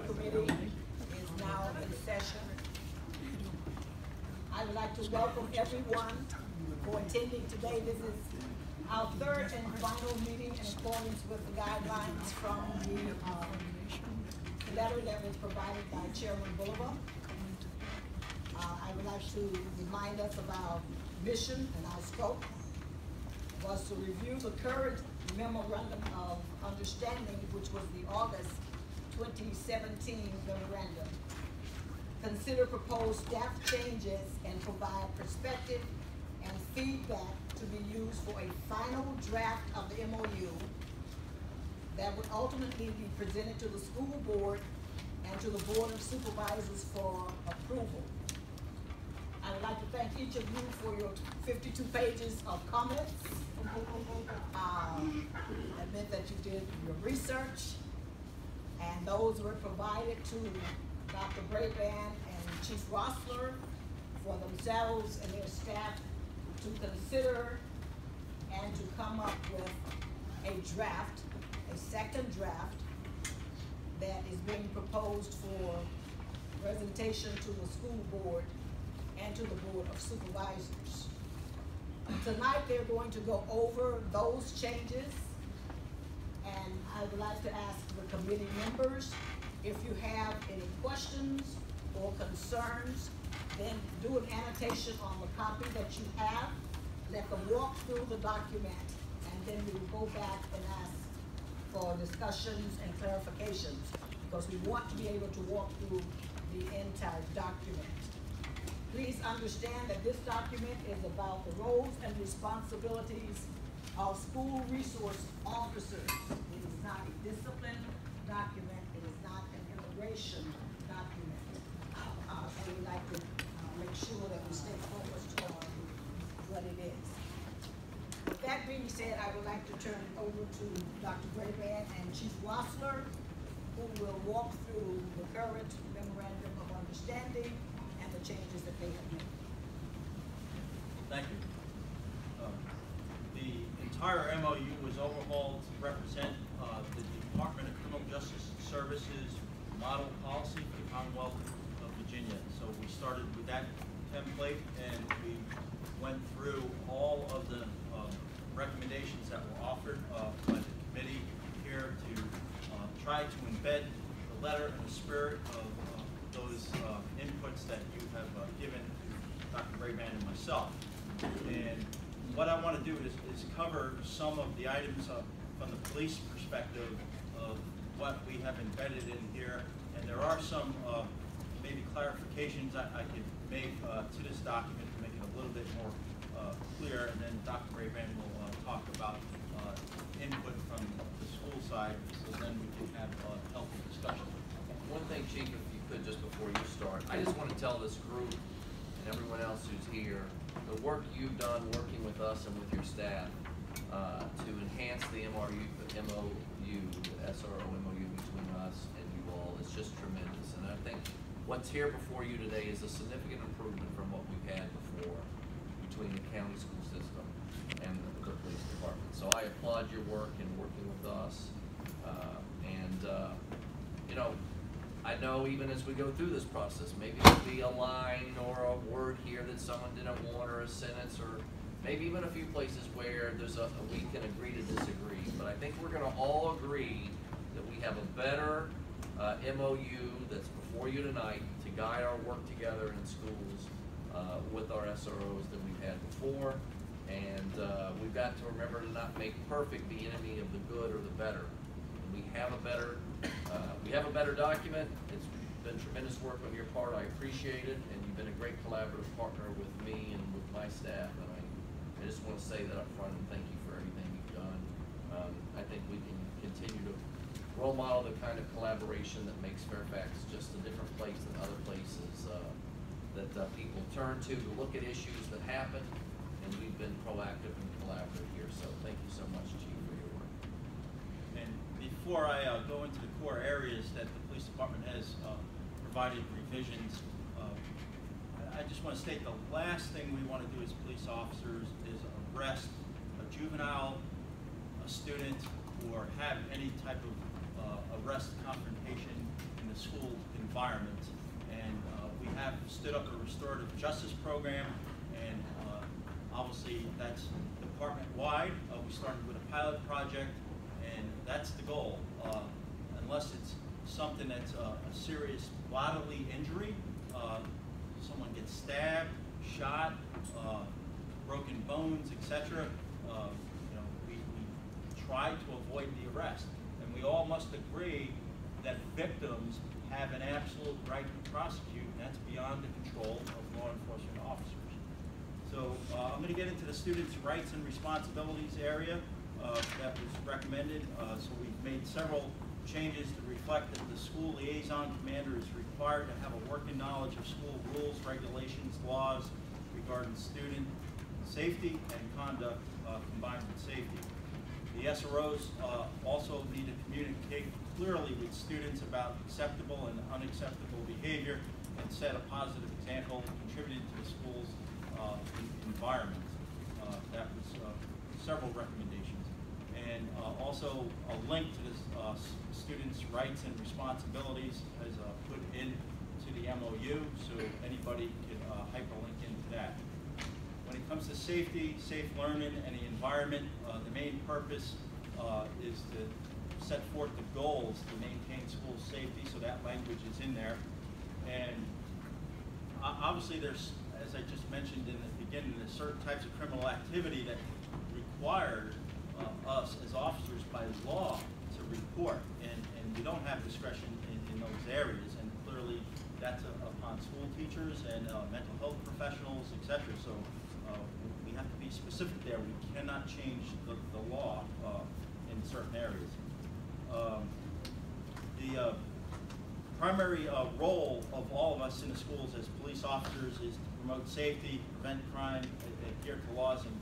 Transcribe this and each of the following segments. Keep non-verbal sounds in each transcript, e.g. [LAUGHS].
Committee is now in session. I would like to welcome everyone for attending today. This is our third and final meeting in accordance with the guidelines from the, um, letter that was provided by Chairman Bulova. Uh, I would like to remind us of our mission and our scope was to review the current memorandum of understanding, which was the August twenty seventeen memorandum. Consider proposed staff changes and provide perspective and feedback to be used for a final draft of the MOU that would ultimately be presented to the school board and to the board of supervisors for approval. I would like to thank each of you for your fifty-two pages of comments. Um, that meant that you did your research, and those were provided to Dr. Brabrand and Chief Roessler for themselves and their staff to consider and to come up with a draft, a second draft that is being proposed for presentation to the school board and to the board of supervisors. Tonight, they're going to go over those changes, and I would like to ask the committee members, if you have any questions or concerns, then do an annotation on the copy that you have. Let them walk through the document, and then we will go back and ask for discussions and clarifications, because we want to be able to walk through the entire document. Please understand that this document is about the roles and responsibilities of school resource officers. It is not a discipline document, it is not an immigration document. Uh, uh, I would like to, uh, make sure that we stay focused on what it is. With that being said, I would like to turn it over to Dr. Brabrand and Chief Roessler, who will walk through the current memorandum of understanding and the changes that they have made. Thank you. Entire MOU was overhauled to represent uh, the Department of Criminal Justice Services model policy for the Commonwealth of Virginia. So we started with that template and we went through all of the um, recommendations that were offered uh, by the committee here to uh, try to embed the letter and the spirit of uh, those uh, inputs that you have uh, given to Dr. Brabrand and myself. And what I want to do is, is cover some of the items of, from the police perspective of what we have embedded in here. And there are some uh, maybe clarifications I, I could make uh, to this document to make it a little bit more uh, clear. And then Dr. Brabrand will uh, talk about uh, input from the school side, so then we can have a healthy discussion. One thing, Chief, if you could, just before you start, I just want to tell this group and everyone else who's here, the work you've done working with us and with your staff uh, to enhance the MRU, the MOU, the SRO MOU between us and you all is just tremendous. And I think what's here before you today is a significant improvement from what we've had before between the county school system and the, the police department. So I applaud your work in working with us. Uh, and, uh, you know, I know even as we go through this process, maybe there'll be a line or a word here that someone didn't want, or a sentence, or maybe even a few places where there's a, we can agree to disagree. But I think we're gonna all agree that we have a better, uh, MOU that's before you tonight to guide our work together in schools, uh, with our SROs than we've had before. And, uh, we've got to remember to not make perfect the enemy of the good or the better. We have a better, uh, we have a better document. It's been tremendous work on your part. I appreciate it, and you've been a great collaborative partner with me and with my staff. And I, I just want to say that up front and thank you for everything you've done. Um, I think we can continue to role model the kind of collaboration that makes Fairfax just a different place than other places uh, that uh, people turn to to look at issues that happen. And we've been proactive and collaborative here. So thank you so much, Chief, for your work. And before I uh, go into the core areas that the police department has uh, provided revisions, uh, I- just want to state the last thing we want to do as police officers is arrest a juvenile, a student, or have any type of uh, arrest confrontation in the school environment. And uh, we have stood up a restorative justice program, and uh, obviously that's department-wide. We started with a pilot project, that's the goal. Uh, Unless it's something that's uh, a serious bodily injury, uh, someone gets stabbed, shot, uh, broken bones, etc., you know, we, we try to avoid the arrest. And we all must agree that victims have an absolute right to prosecute, and that's beyond the control of law enforcement officers. So I'm going to get into the students' rights and responsibilities area that was recommended. Uh, So we've made several changes to reflect that the school liaison commander is required to have a working knowledge of school rules, regulations, laws regarding student safety and conduct uh, combined with safety. The SROs uh, also need to communicate clearly with students about acceptable and unacceptable behavior and set a positive example contributing to the school's uh, environment. Uh, That was uh, several recommendations. And uh, also a link to the uh, students' rights and responsibilities as uh, put into the MOU, so anybody can uh, hyperlink into that. When it comes to safety, safe learning, and the environment, uh, the main purpose uh, is to set forth the goals to maintain school safety, so that language is in there. And obviously, there's, as I just mentioned in the beginning, there's certain types of criminal activity that require us as officers by law to report, and, and we don't have discretion in, in those areas, and clearly that's uh, upon school teachers and uh, mental health professionals, et cetera, so uh, we have to be specific there, we cannot change the, the law uh, in certain areas. Um, The uh, primary uh, role of all of us in the schools as police officers is to promote safety, prevent crime, adhere to laws and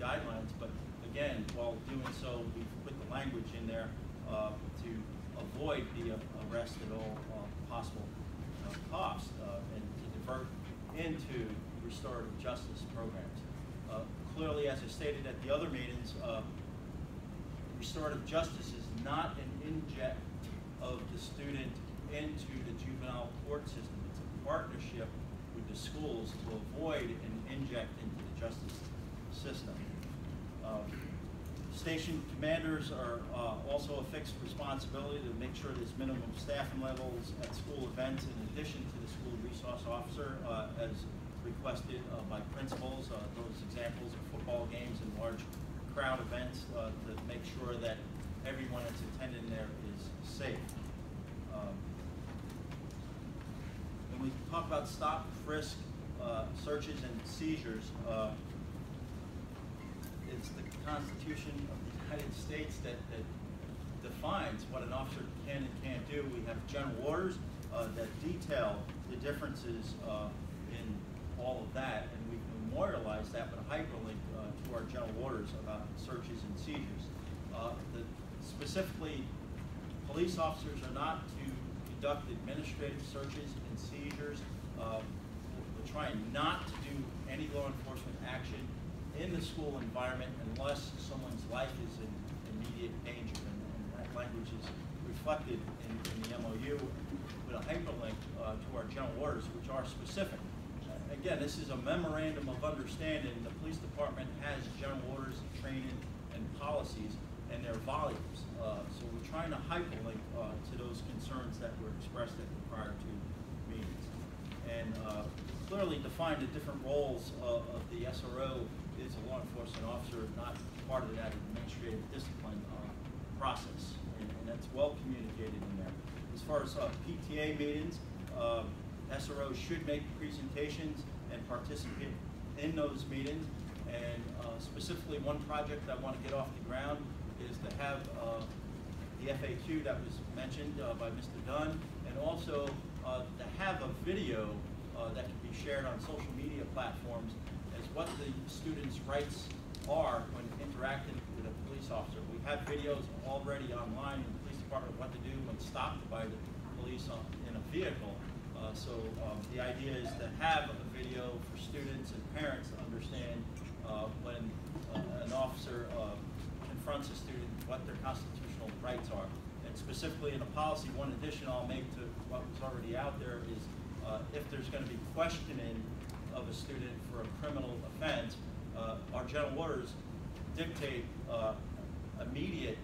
guidelines, but again, while doing so, we've put the language in there uh, to avoid the uh, arrest at all uh, possible uh, cost and to divert into restorative justice programs. Clearly, as I stated at the other meetings, restorative justice is not an inject of the student into the juvenile court system. It's a partnership with the schools to avoid an inject into the justice system. Um, Station commanders are uh, also a fixed responsibility to make sure there's minimum staffing levels at school events in addition to the school resource officer uh, as requested uh, by principals. Uh, Those examples of football games and large crowd events uh, to make sure that everyone that's attending there is safe. Um, When we talk about stop, frisk, uh, searches and seizures, it's the Constitution of the United States that, that defines what an officer can and can't do. We have general orders uh, that detail the differences uh, in all of that, and we've memorialized that with a hyperlink uh, to our general orders about searches and seizures. Uh, the, specifically, police officers are not to conduct administrative searches and seizures. Uh, We're trying not to do any law enforcement action in the school environment unless someone's life is in immediate danger. And and that language is reflected in, in the MOU with a hyperlink uh, to our general orders, which are specific. Uh, Again, this is a memorandum of understanding. The police department has general orders, training, and policies, and they're volumes. Uh, So we're trying to hyperlink uh, to those concerns that were expressed at the prior two meetings. And uh, clearly define the different roles of the SRO is a law enforcement officer, not part of that administrative discipline uh, process. And and that's well communicated in there. As far as uh, PTA meetings, uh, SRO should make presentations and participate in those meetings. And uh, specifically, one project I want to get off the ground is to have uh, the FAQ that was mentioned uh, by Mr. Dunn, and also to have a video that can be shared on social media platforms what the students' rights are when interacting with a police officer. We have videos already online in the police department what to do when stopped by the police on- in a vehicle. Uh, So um, the idea is to have a video for students and parents to understand uh, when uh, an officer uh, confronts a student, what their constitutional rights are, and specifically in the policy, one addition I'll make to what was already out there is, uh, if there's gonna be questioning of a student for a criminal offense, uh, our general orders dictate, uh, immediate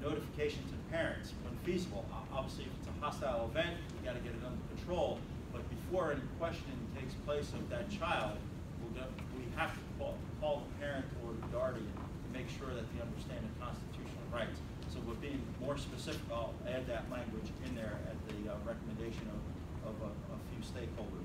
notification to parents when feasible. Obviously, if it's a hostile event, we gotta get it under control, but before any questioning takes place of that child, we'll go, we have to call, call the parent or the guardian to make sure that they understand the constitutional rights. So we're being more specific, I'll add that language in there at the uh, recommendation of, of a, a few stakeholders.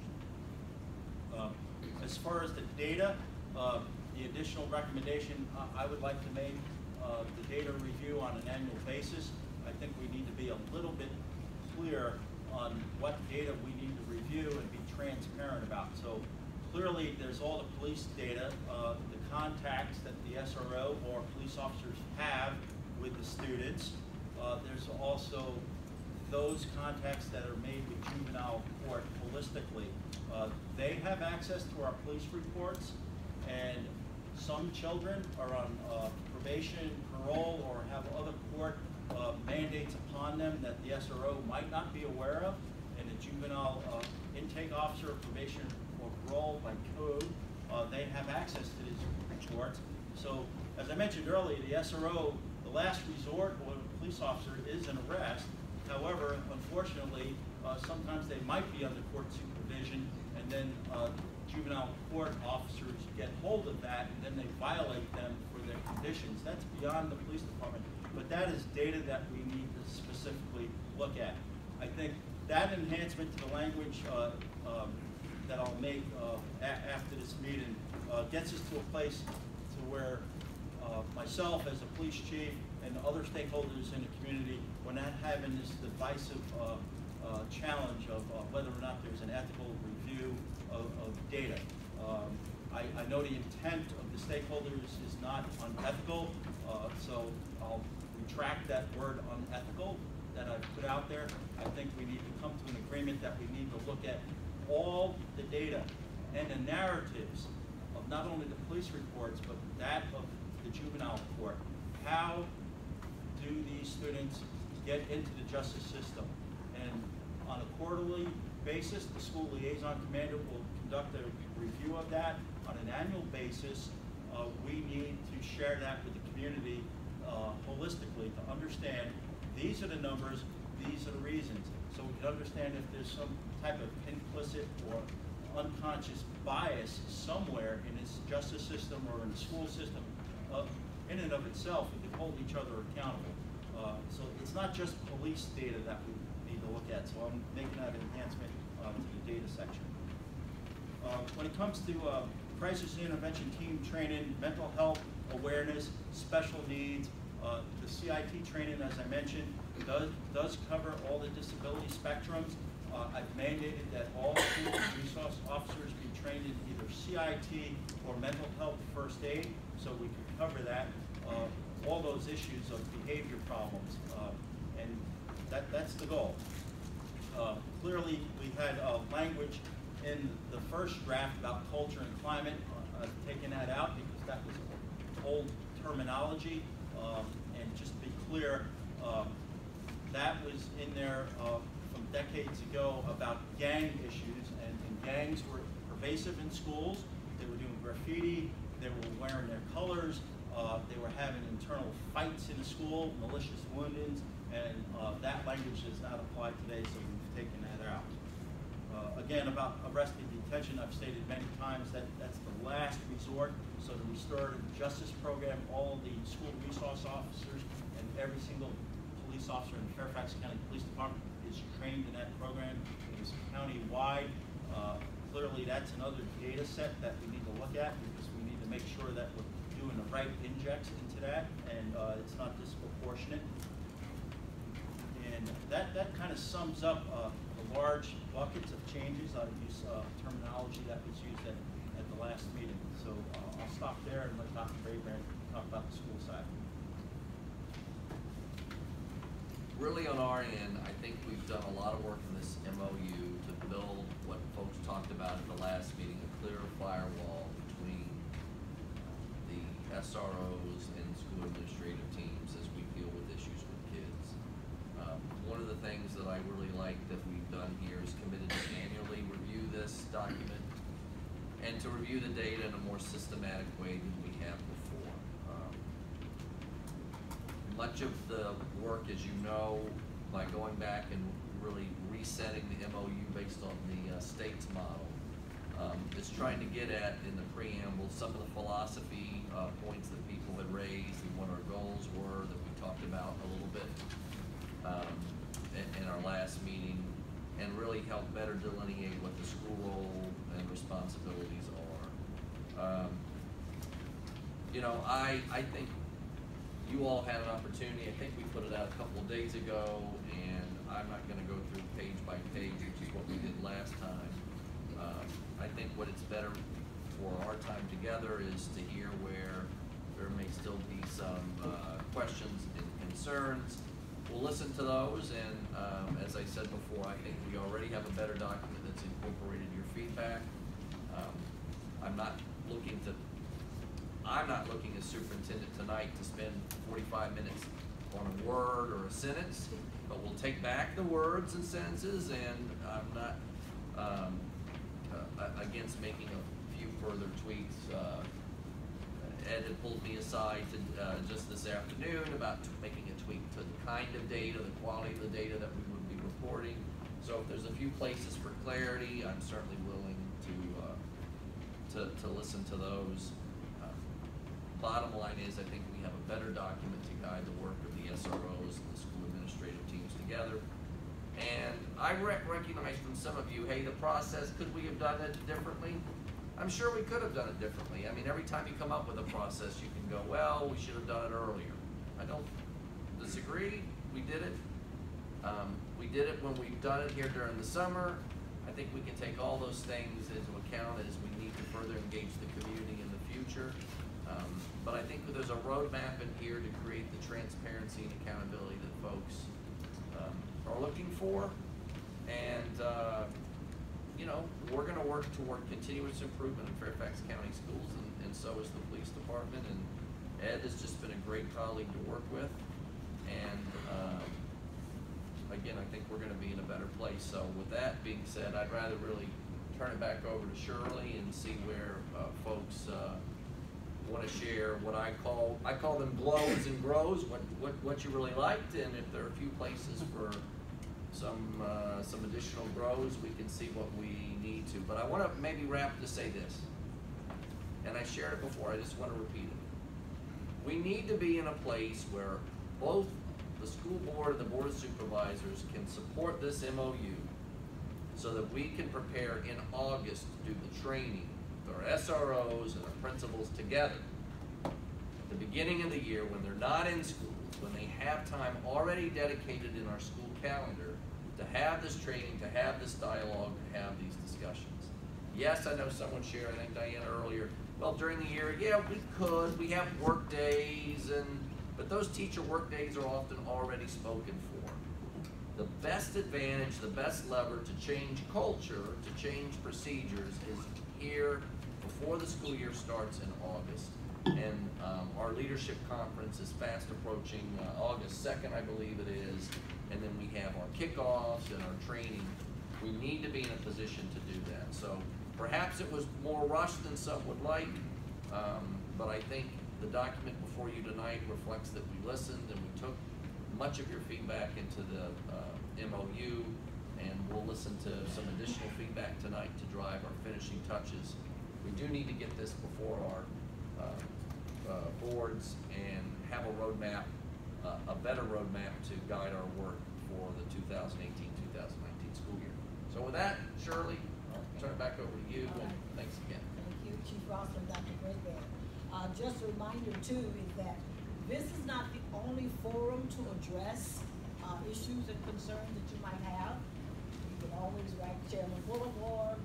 As far as the data, uh, the additional recommendation I- I would like to make, uh, the data review on an annual basis. I think we need to be a little bit clear on what data we need to review and be transparent about. So clearly, there's all the police data, uh, the contacts that the SRO or police officers have with the students. Uh, There's also those contacts that are made with juvenile court holistically. Uh, They have access to our police reports, and some children are on uh, probation, parole, or have other court uh, mandates upon them that the SRO might not be aware of. And the juvenile uh, intake officer, probation, or parole by code, uh, they have access to these reports. So, as I mentioned earlier, the SRO, the last resort or a police officer is an arrest. However, unfortunately, uh, sometimes they might be under court supervision, and then uh, juvenile court officers get hold of that, and then they violate them for their conditions. That's beyond the police department, but that is data that we need to specifically look at. I think that enhancement to the language uh, um, that I'll make uh, after this meeting uh, gets us to a place to where uh, myself as a police chief and other stakeholders in the community, we're not having this divisive uh, challenge of uh, whether or not there's an ethical review of, of data. Um, I, I know the intent of the stakeholders is not unethical, uh, so I'll retract that word unethical that I've put out there. I think we need to come to an agreement that we need to look at all the data and the narratives of not only the police reports, but that of the juvenile court. How do these students get into the justice system? On a quarterly basis, the school liaison commander will conduct a review of that. On an annual basis, uh, we need to share that with the community uh, holistically to understand, these are the numbers, these are the reasons. So we can understand if there's some type of implicit or unconscious bias somewhere in its justice system or in the school system. Uh, In and of itself, we can hold each other accountable. Uh, So it's not just police data that we to look at, so I'm making that enhancement uh, to the data section. Uh, When it comes to uh, crisis intervention team training, mental health awareness, special needs, uh, the CIT training, as I mentioned, does, does cover all the disability spectrums. Uh, I've mandated that all school resource officers be trained in either CIT or mental health first aid, so we can cover that, uh, all those issues of behavior problems. uh, And that, that's the goal. Uh, Clearly, we had uh, language in the first draft about culture and climate. Uh, taken that out because that was old terminology. Um, And just to be clear, um, that was in there uh, from decades ago about gang issues, and and gangs were pervasive in schools. They were doing graffiti, they were wearing their colors, uh, they were having internal fights in the school, malicious woundings, and uh, that language is not applied today, so we've taken that out. Uh, Again, about arrest and detention, I've stated many times that that's the last resort. So the restorative justice program, all the school resource officers and every single police officer in Fairfax County Police Department is trained in that program. It is county-wide. Uh, Clearly, that's another data set that we need to look at because we need to make sure that we're the right injects into that and uh, it's not disproportionate. And that, that kind of sums up uh, the large buckets of changes. I use uh, terminology that was used at, at the last meeting. So uh, I'll stop there and let Dr. Brabrand talk about the school side. Really on our end, I think we've done a lot of work in this MOU to build what folks talked about at the last meeting, a clear firewall SROs and school administrative teams as we deal with issues with kids. One of the things that I really like that we've done here is committed to annually review this document and to review the data in a more systematic way than we have before. Um, Much of the work, as you know, by going back and really resetting the MOU based on the uh, state's model, um, is trying to get at in the preamble some of the philosophy, uh, points that people had raised and what our goals were that we talked about a little bit, um, in, in our last meeting, and really help better delineate what the school role and responsibilities are. Um, you know, I, I think you all had an opportunity, I think we put it out a couple of days ago, and I'm not gonna go through page by page, which is what we did last time. Um, I think what it's better for our time together is to hear where there may still be some, uh, questions and concerns. We'll listen to those, and, um, as I said before, I think we already have a better document that's incorporated your feedback. Um, I'm not looking to I'm not looking as superintendent tonight to spend forty-five minutes on a word or a sentence, but we'll take back the words and sentences, and I'm not, um, against making a few further tweaks. Uh, Ed had pulled me aside to, uh, just this afternoon about making a tweak to the kind of data, the quality of the data that we would be reporting. So if there's a few places for clarity, I'm certainly willing to, uh, to, to listen to those. Uh, Bottom line is, I think we have a better document to guide the work of the SROs and the school administrative teams together. I rec- recognize from some of you, hey, the process, could we have done it differently? I'm sure we could have done it differently. I mean, every time you come up with a process, you can go, well, we should have done it earlier. I don't disagree, we did it. Um, we did it when we've done it here during the summer. I think we can take all those things into account as we need to further engage the community in the future. Um, but I think there's a roadmap in here to create the transparency and accountability that folks, um, are looking for. And, uh, you know, we're gonna work toward continuous improvement in Fairfax County schools, and, and so is the police department, and Ed has just been a great colleague to work with. And, um, again, I think we're gonna be in a better place, so with that being said, I'd rather really turn it back over to Shirley and see where, uh, folks, uh, wanna share what I call, I call them glows and grows, what, what, what you really liked, and if there are a few places for some, uh, some additional grows, we can see what we need to. But I wanna maybe wrap to say this, and I shared it before, I just wanna repeat it. We need to be in a place where both the school board and the board of supervisors can support this MOU so that we can prepare in August to do the training with our SROs and our principals together. At the beginning of the year, when they're not in school, when they have time already dedicated in our school calendar to have this training, to have this dialogue, to have these discussions. Yes, I know someone shared, I think Diana earlier, well, during the year, yeah, we could, we have work days and, but those teacher work days are often already spoken for. The best advantage, the best lever to change culture, to change procedures is here before the school year starts in August. And, um, our leadership conference is fast approaching, uh, August second, I believe it is. And then we have our kickoffs and our training. We need to be in a position to do that. So perhaps it was more rushed than some would like. Um, but I think the document before you tonight reflects that we listened and we took much of your feedback into the, uh, MOU. And we'll listen to some additional feedback tonight to drive our finishing touches. We do need to get this before our, uh, uh, boards and have a roadmap, uh, a better roadmap to guide our work for the 2018-2019 school year. So with that, Shirley, I'll turn it back over to you, and thanks again. Thank you, Chief Rossman, Dr. Greatman. Uh, just a reminder too, is that this is not the only forum to address, uh, issues and concerns that you might have. You can always write Chairman Bulova,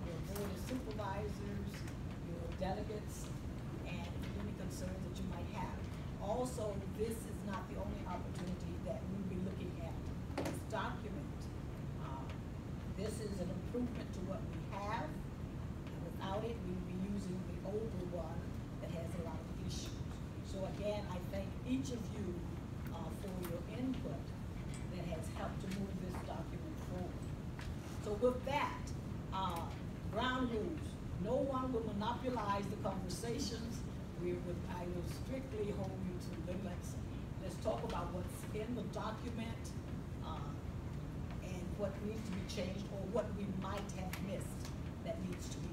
strictly hold you to limits. Let's talk about what's in the document uh, and what needs to be changed or what we might have missed that needs to be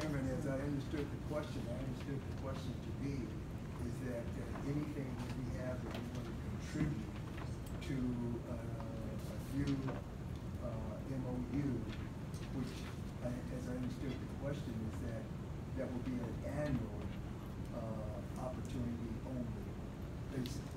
Chairman, as I understood the question, I understood the question to be is that uh, anything that we have that we want to contribute to uh, a few uh, MOU, which, I, as I understood the question, is that that will be an annual uh, opportunity only basis.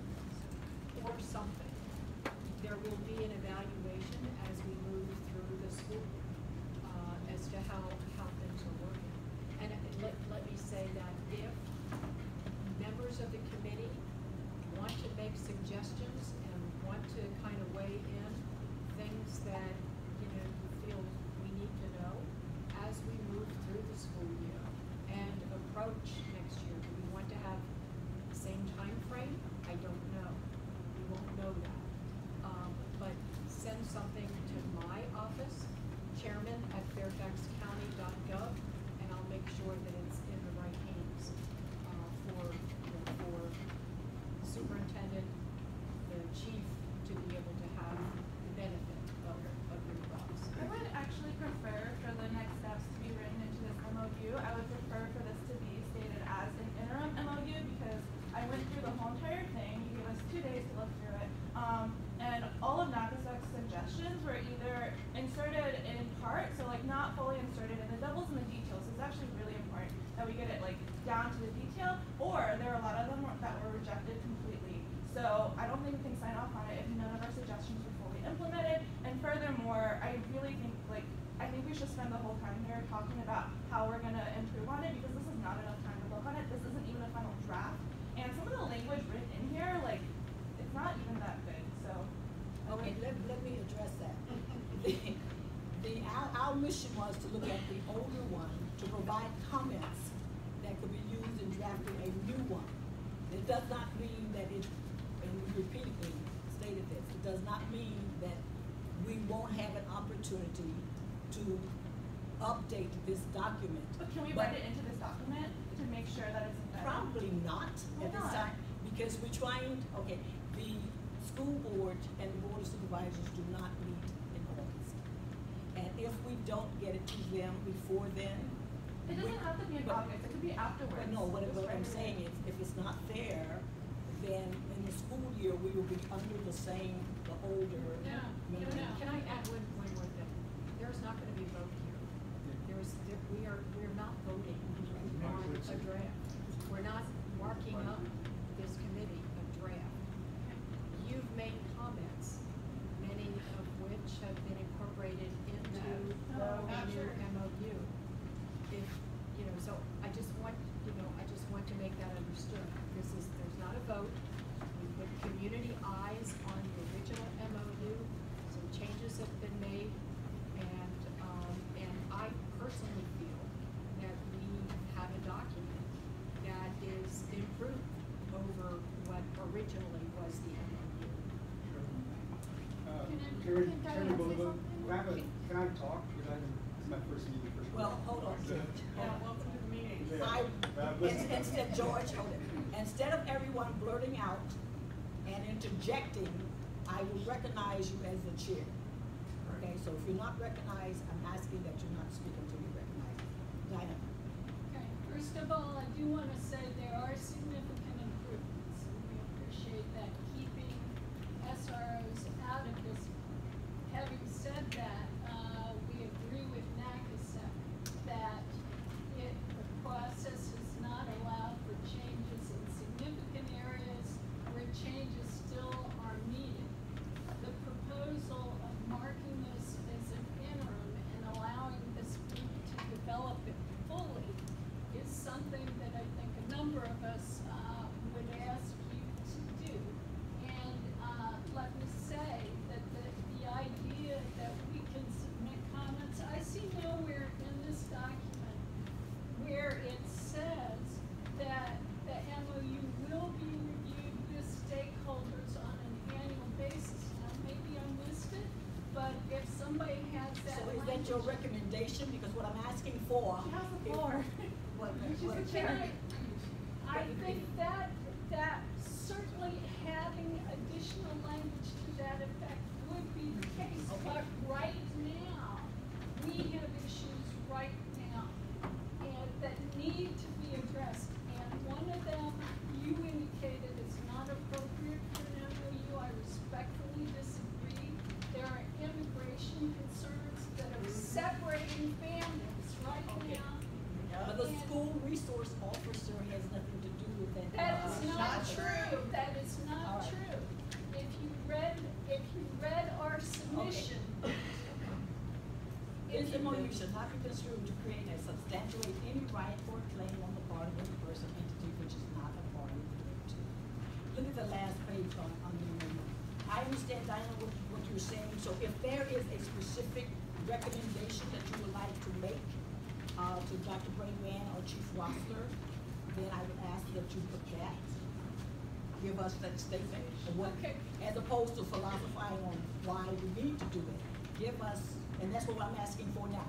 It does not mean that it, and we repeatedly stated this, it does not mean that we won't have an opportunity to update this document. But can we but write it into this document to make sure that it's? Probably not Why at not? this time, because we're trying, okay, the school board and the board of supervisors do not meet in August. And if we don't get it to them before then, it doesn't have to be in but- August, it could be afterwards. But no, what, what I'm saying is, if it's not there, then in the school year, we will be under the same, the older. Yeah, no, minimum. no, can I add one, one more thing? There's not gonna be a vote here. There's, there, we are, we're not voting on a draft. We're not marking up this committee a draft. You've made comments, many of which have been incorporated into the No, not new sure. MOU. If, you know, so I just want, you know, I just want to make that understood. This is, there's not a vote. We put community eyes on the original MOU. Some changes have been made. And, um, and I personally feel that we have a document that is improved over what originally was the MOU. Uh, Can I- Terry, can Diana Terry say Bullivan, something? can I have a, can I talk? Because I, it's my first meeting, first. Well, meeting. hold on, Yeah. George. Hold on. welcome to the meeting. Yeah. I, Uh, listen. ins- instead, George. Instead of everyone blurting out and interjecting, I will recognize you as the chair. Okay, so if you're not recognized, I'm asking that you're not speaking until you're recognized. Dinah? Okay, first of all, I do wanna say there are significant improvements, we appreciate that, keeping SROs out of this. Having said that, uh, we agree with NACASEC that it, the process has not allowed for changes in significant areas where changes still are needed. The proposal of marking this as an interim and allowing this group to develop it fully is something that I think a number of us, uh, would ask you to do. And, uh, let me say that the, the idea that we can submit comments, I see nowhere in this document where it says that the MOU will be reviewed with stakeholders on an annual basis. Now, maybe I missed it, but if somebody has that So is that your language- recommendation? Because what I'm asking for. She has the is- floor. What, She's what- the chair. I, I think that, that certainly having additional language to that effect would be the case. Okay. But right now, we have issues right now and that need to be addressed. And one of them, you indicated is not appropriate for an MOU. I respectfully disagree. There are immigration concerns that are separating families right Okay. now. But the school resource officer has nothing to do with that. That is Uh, not true, that is not right. true. If you read, if you read our submission. This if you- MOU should not be construed to create a substantiate any right or claim on the part of any person, entity which is not a party to. Look at the last page on, on the MOU. I understand, Diana, what, what you're saying, so if there is a specific recommendation that you would like to make, uh, to Dr. Brabrand or Chief Roessler, then I would ask that you put that, give us that statement, what, Okay. as opposed to philosophizing on why we need to do it. Give us, and that's what I'm asking for now.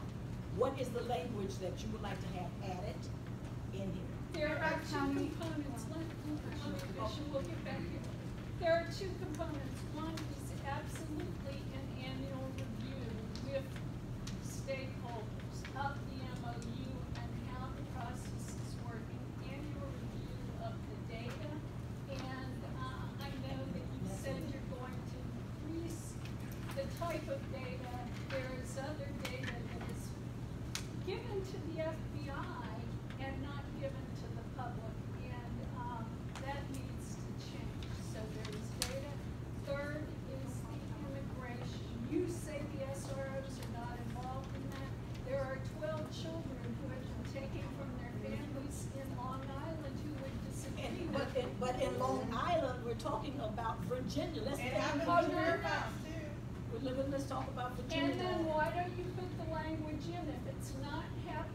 What is the language that you would like to have added in here? There are two components, let, let me finish, we'll get back here. There are two components. One is absolutely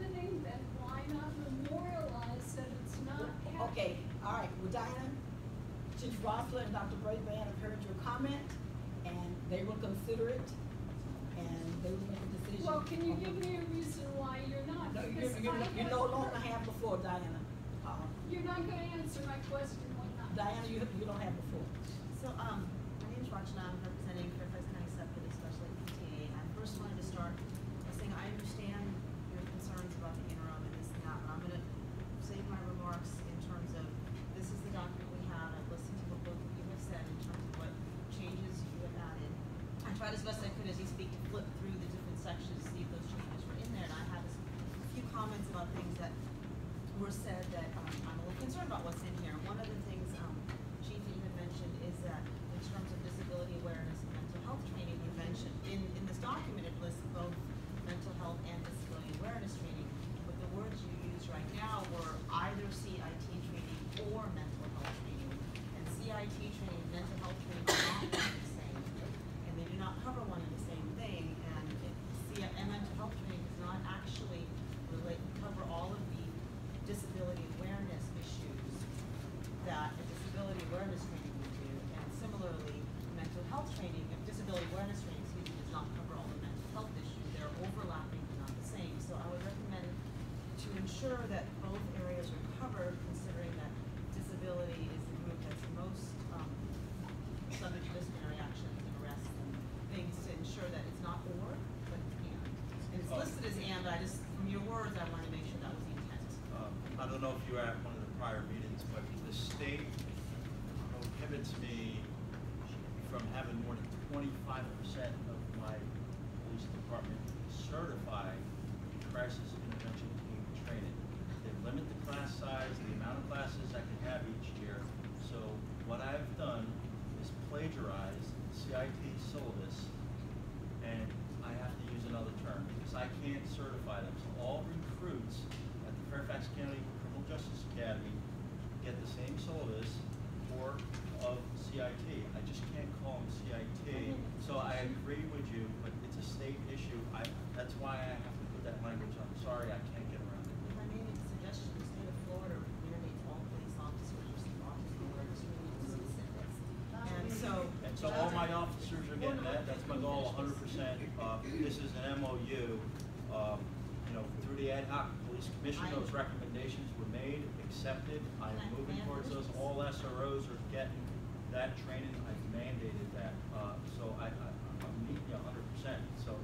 happening, then why not memorialize that it's not happening? Okay, all right. Well, Diana, Judge Roessler and Dr. Brabrand have heard your comment, and they will consider it, and they will make a decision. Well, can you give me a reason why you're not? No, you're, you're, you no longer have before, Diana. Uh, you're not going to answer my question. Diana, you, you don't have before. So, um, my name is Rajna. 25% of the ad hoc police commission, those recommendations were made, accepted. I'm moving towards those. All SROs are getting that training. I've mandated that. Uh, so I, am meeting 100%. So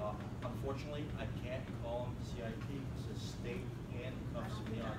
uh, unfortunately, I can't call them CIT because the state handcuffs me on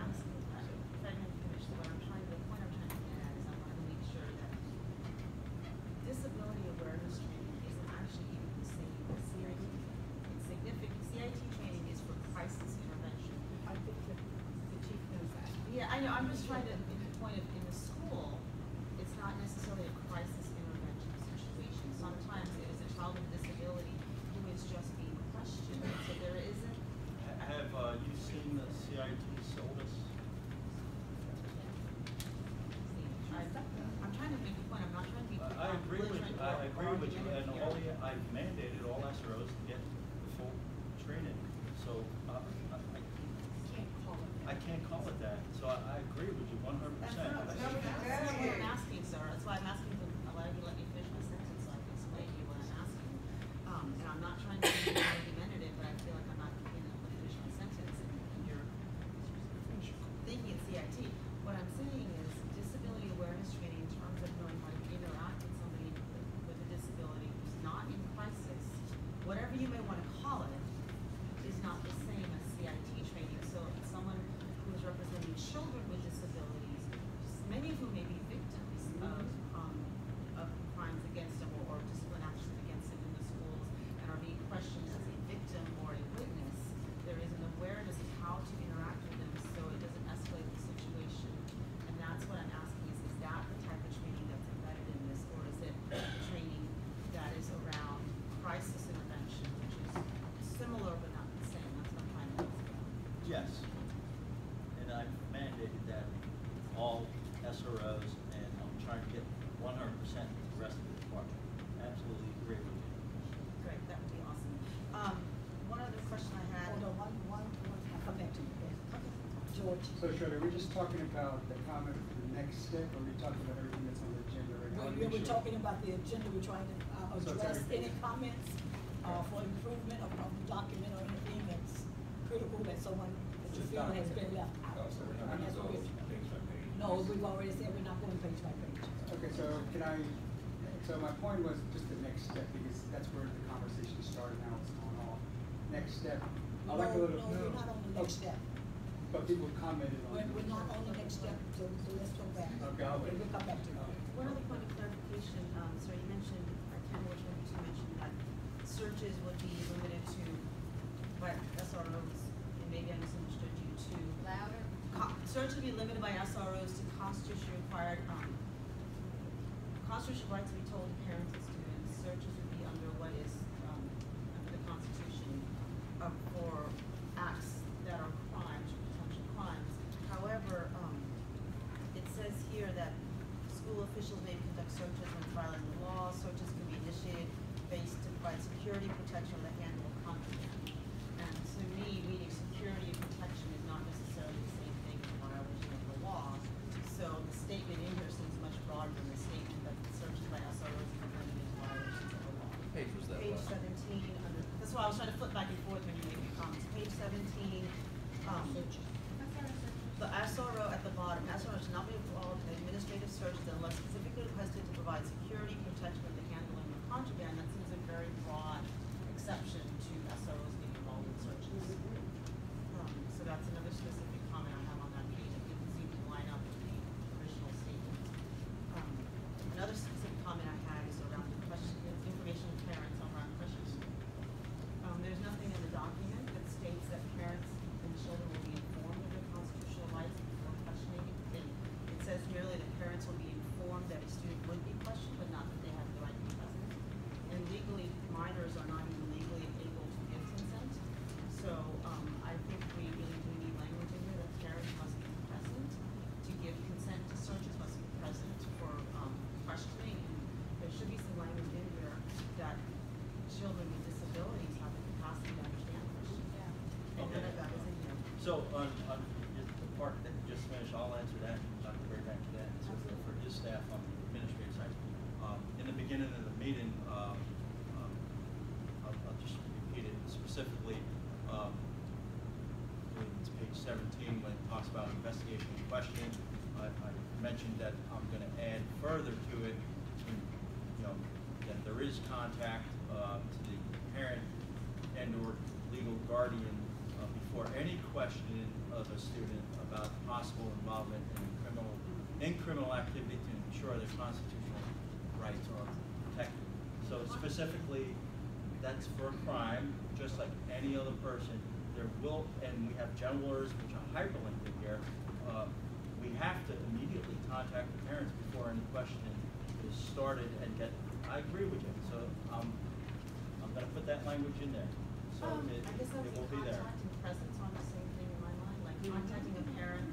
So Shirley, we're just talking about the comment for the next step, or we talking about everything that's on the agenda right now? We're sure. talking about the agenda, we're trying to uh, address any comments uh, for improvement of of the document or anything that's critical that someone, that you feel has been left out. Oh, so we're not we're- page. No, we've already said we're not going page by page. Okay, so can I, so my point was just the next step, because that's where the conversation started, now it's going off. Next step. I'd like a No, little- no, we're not on the next step. But people commented on We're, we're not on the next step, so, so let's go back. Okay, I'll wait. We'll come back to that. One other point of clarification, um, sorry, you mentioned, or Ken Wilson, you mention? that searches would be limited to by SROs, and maybe I misunderstood you too. Louder? Search would be limited by SROs to cost issue required, um, constitution required to be told to parents So um. specifically, that's for a crime, just like any other person. There will, and we have general orders which are hyperlinked in here. Uh, we have to immediately contact the parents before any questioning is started and get. I agree with you. So um, I'm going to put that language in there. So um, it, I guess it will be there. Contact presence on the same thing in my mind, like contacting a parent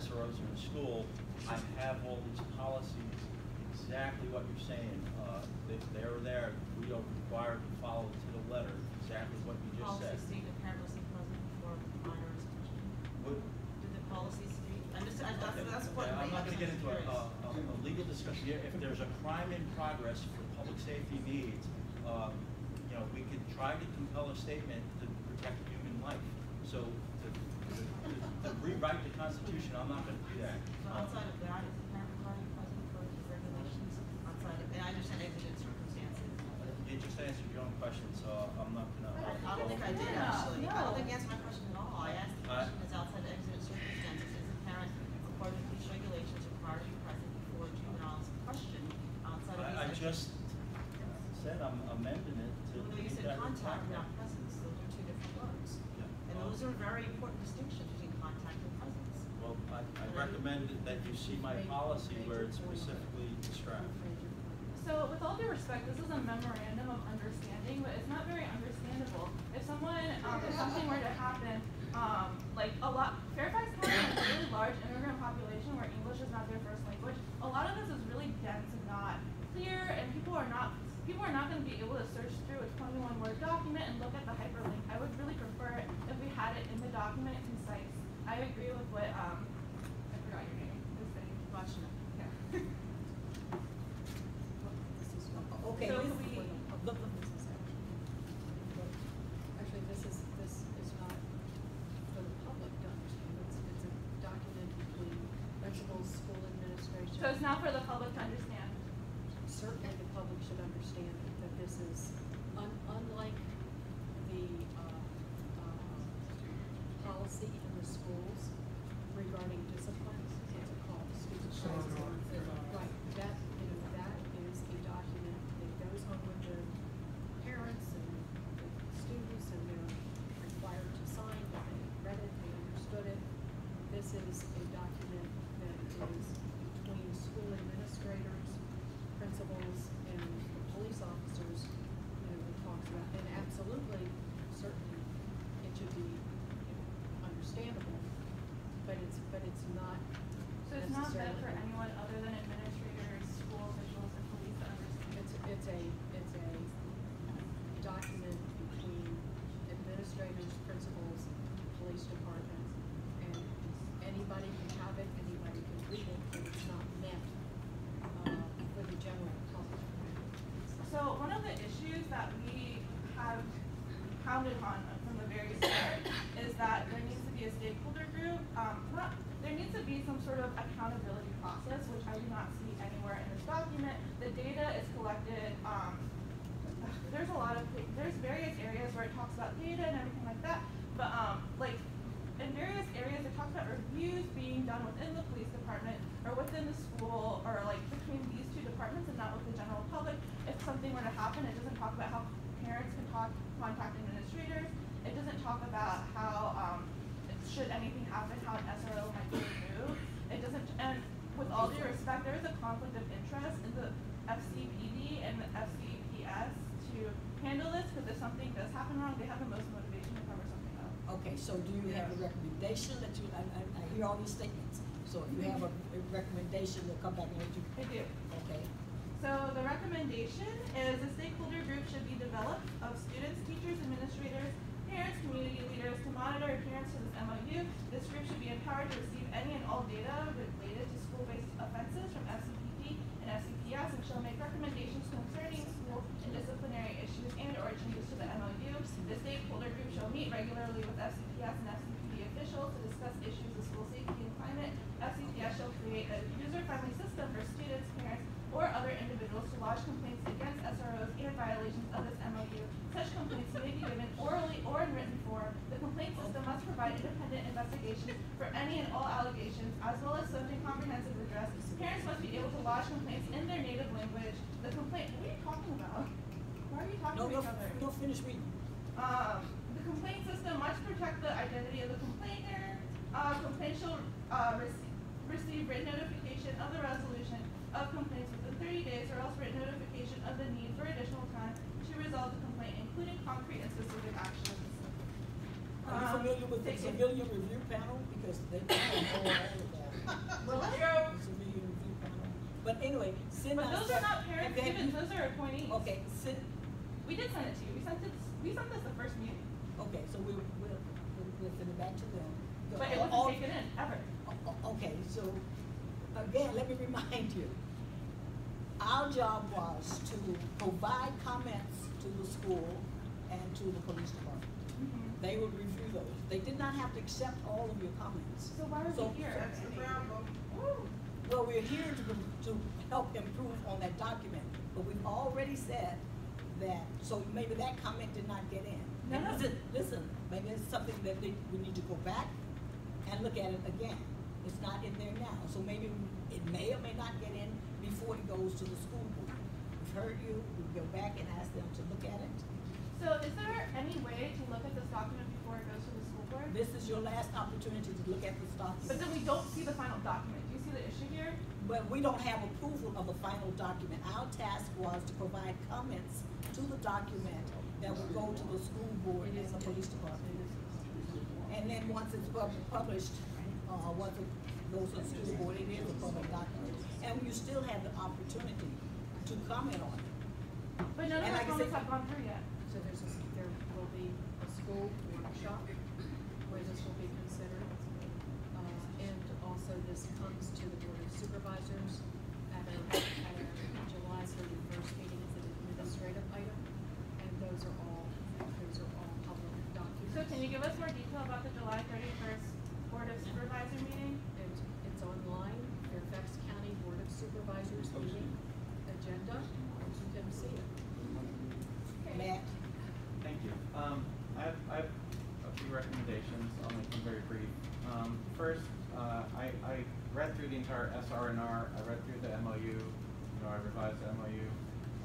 SROs are in school, I have all these policies, exactly what you're saying. Uh, they, they're there. We are required to follow to the letter exactly what you just policy said. Policy state the parent must be present for minor's Would, Did the policy state? I'm just, I, that's, okay, that's okay, what I'm not going to get into a, a, a, legal discussion here. If there's a crime in progress for public safety needs, uh, you know, we can try to compel a statement to protect human life. So rewrite the Constitution. I'm not going to do that. So outside of that, is the parent party present for regulations outside of, and I understand exigent circumstances. You just answered your own question, so I'm not going to. I don't think I did, actually. No. I don't think you answered my question at all. I asked the question see my policy where it's specifically described. So with all due respect, this is a memorandum of understanding, but it's not very understandable. Accountability process, which I do not see anywhere in this document. The data is collected, um, there's a lot of, there's various areas where it talks about data and everything like that, but, um, like, in various areas, it talks about reviews being done within the police department or within the school or like between these two departments and not with the general public. If something were to happen, it doesn't talk about how parents can talk, contact administrators. It doesn't talk about how, um, should anything happen, how an SRO all due respect, there is a conflict of interest in the FCPD and the FCPS to handle this, because if something does happen wrong, they have the most motivation to cover something up. Okay, so do you have a recommendation that you, I, I, I hear all these statements, so if you have a, a recommendation, we'll come back and let you, I do. okay? So the recommendation is a stakeholder group should be developed of students, teachers, administrators, parents, community leaders to monitor adherence to this MOU. This group should be empowered to receive any and all data related to from FCPD and FCPS and shall make recommendations concerning school and disciplinary issues and or changes to the MOU. The stakeholder group shall meet regularly with FCPS and FCPD officials to discuss issues of school safety and climate. FCPS shall create a user-friendly system for students, parents, or other individuals to lodge complaints against SROs and violations of this MOU. Such complaints may be given orally or in written form. The complaint system must provide independent investigation for any and all allegations, as well as swift and comprehensive redress. Parents must be able to lodge complaints in their native language. The complaint, what are you talking about? Why are you talking No, to no, each other? no, finish reading. Um, the complaint system must protect the identity of the complainer. Uh, complaint shall, uh, receive, receive written notification of the resolution of complaints within thirty days or else written notification of the need for additional time to resolve the complaint, including concrete and specific actions. Are you Um, familiar with the it- civilian review panel? Because they, they know all of that. Well, The Civilian review panel. But anyway, send But us. those are not parent have- have students, those are appointees. Okay, send, We did send it to you, we sent it, we sent this the first meeting, okay, so we'll, we'll, we'll, we'll send it back to them. The- but it wasn't taken in, ever. O- o- Okay, so, again, let me [LAUGHS] remind you, our job was to provide comments to the school and to the police department. Mhm. They would review those. They did not have to accept all of your comments. So why are So- we here? Woo. Well, we're here to, to help improve on that document, but we've already said that, so maybe that comment did not get in. No. Listen, listen, maybe it's something that we, we need to go back and look at it again. It's not in there now, so maybe it may or may not get in before it goes to the school board. We've heard you, we'll go back and ask them to look at it. So is there any way to look at this document before it goes to the school board? This is your last opportunity to look at this document. But then we don't see the final document. Do you see the issue here? But we don't have approval of the final document. Our task was to provide comments to the document that would go to the school board and the police department. And then once it's published, uh, once it goes to the school board, it is a public document. And you still have the opportunity to comment on it. But none of And our like I comments said- have gone through yet. So there's a, there will be a school workshop where this will be considered. Uh, and also this comes to the board of supervisors at our, at our July thirty-first meeting as an administrative item. And those are all, those are all public documents. So can you give us more detail about the July thirty-first Board of Supervisor meeting? And it's online, Fairfax County Board of Supervisors meeting agenda, you can see it. Matt, Thank you. Um, I have, I have a few recommendations, I'll make them very brief. Um, first, uh, I, I read through the entire SR&R, I read through the MOU, you know, I revised the MOU.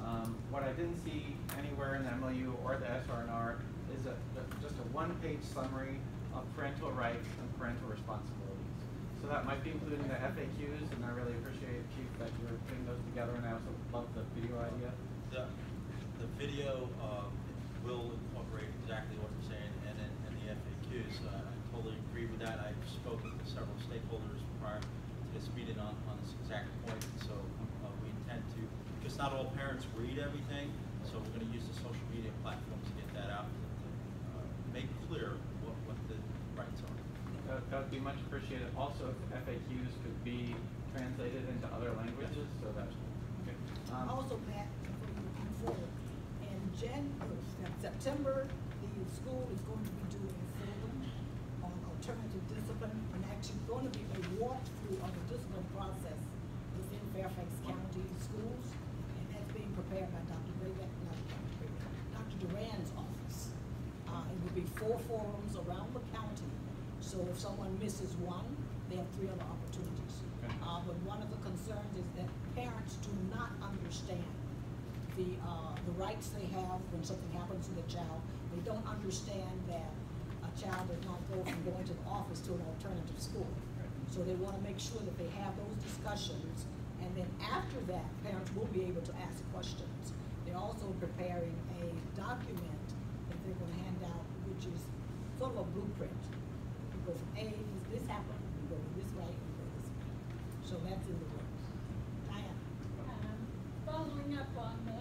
Um, what I didn't see anywhere in the MOU or the SR&R is a, the- just a one-page summary of parental rights and parental responsibilities. So that might be included in the FAQs, and I really appreciate, Chief, that you're putting those together, and I also love the video idea. The, the video, uh, will incorporate exactly what you're saying and, and and the FAQs. Uh, I totally agree with that. I've spoken to several stakeholders prior to this meeting on, on this exact point. So, uh, we intend to, because not all parents read everything, so we're gonna use the social media platforms to get that out, to, to, uh, make clear what, what the rights are. That, that would be much appreciated. Also, if FAQs could be translated into other languages, so that, okay. Um, also forward, in Jan, uh, September, the school is going to be doing a forum on alternative discipline, and actually going to be a walkthrough of the discipline process within Fairfax County schools, and that's being prepared by Dr. Raybeck, Dr. Duran's office. Uh, it will be four forums around the county, so if someone misses one, they have three other opportunities. Uh, but one of the concerns is that parents do not understand the, uh, the rights they have when something happens to the child. They don't understand that a child does not go from going to the office to an alternative school. So they wanna make sure that they have those discussions, and then after that, parents will be able to ask questions. They're also preparing a document that they're gonna hand out, which is sort of a blueprint. Go A, this happened, you go this way, you go this way. So that's in the works. Diana? Um, Following up on the,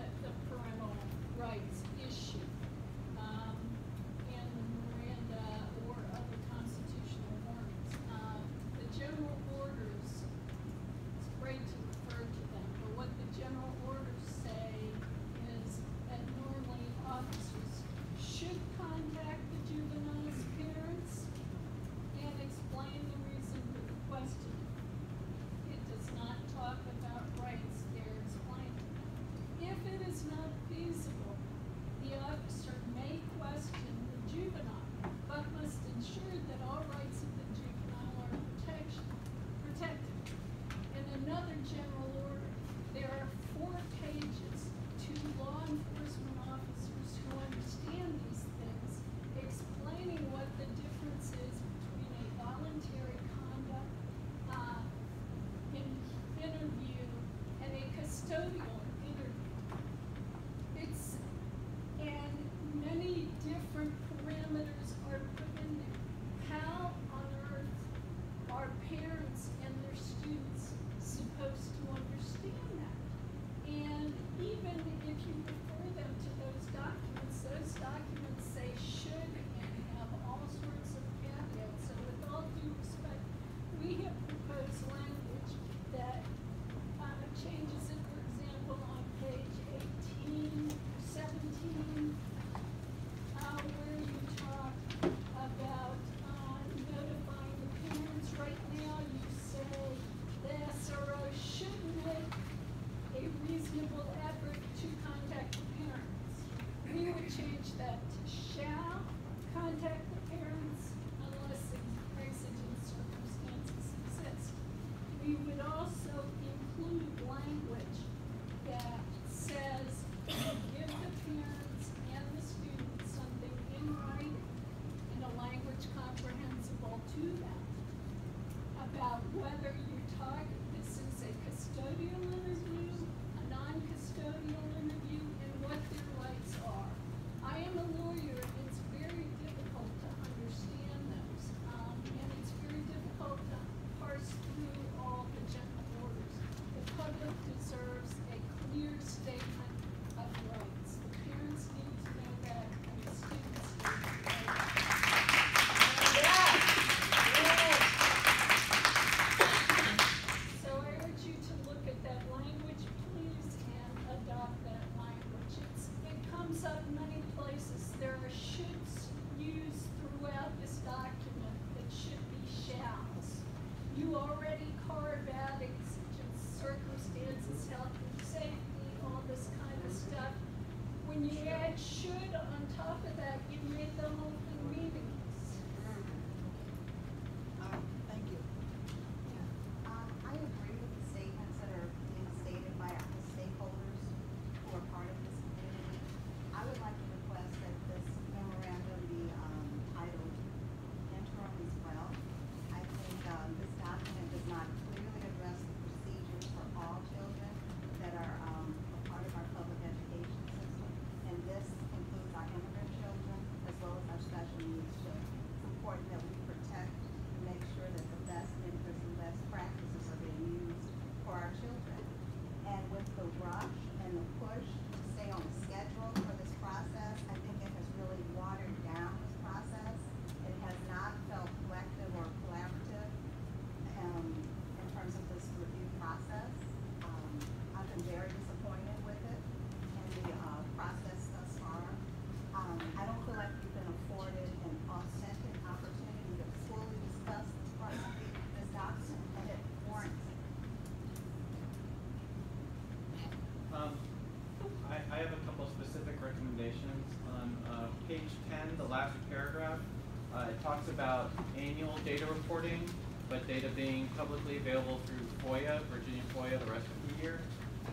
being publicly available through FOIA, Virginia FOIA, the rest of the year.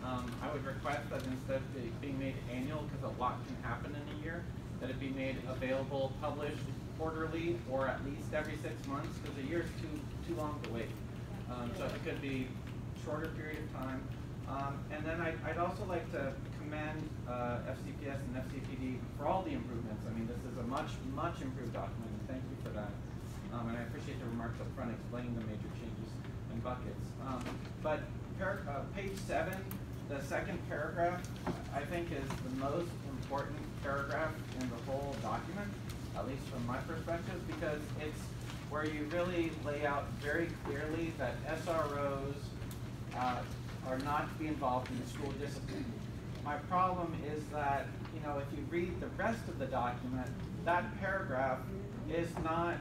Um, I would request that instead of it being made annual, because a lot can happen in a year, that it be made available, published quarterly, or at least every six months, because a year is too, too long to wait. Um, so it could be shorter period of time. Um, and then I'd, I'd also like to commend, uh, FCPS and FCPD for all the improvements. I mean, this is a much, much improved document, and thank you for that. Um, and I appreciate the remarks up front explaining the major changes in buckets. Um, but uh, page seven, the second paragraph, I think is the most important paragraph in the whole document, at least from my perspective, because it's where you really lay out very clearly that SROs, uh, are not to be involved in the school discipline. My problem is that, you know, if you read the rest of the document, that paragraph is not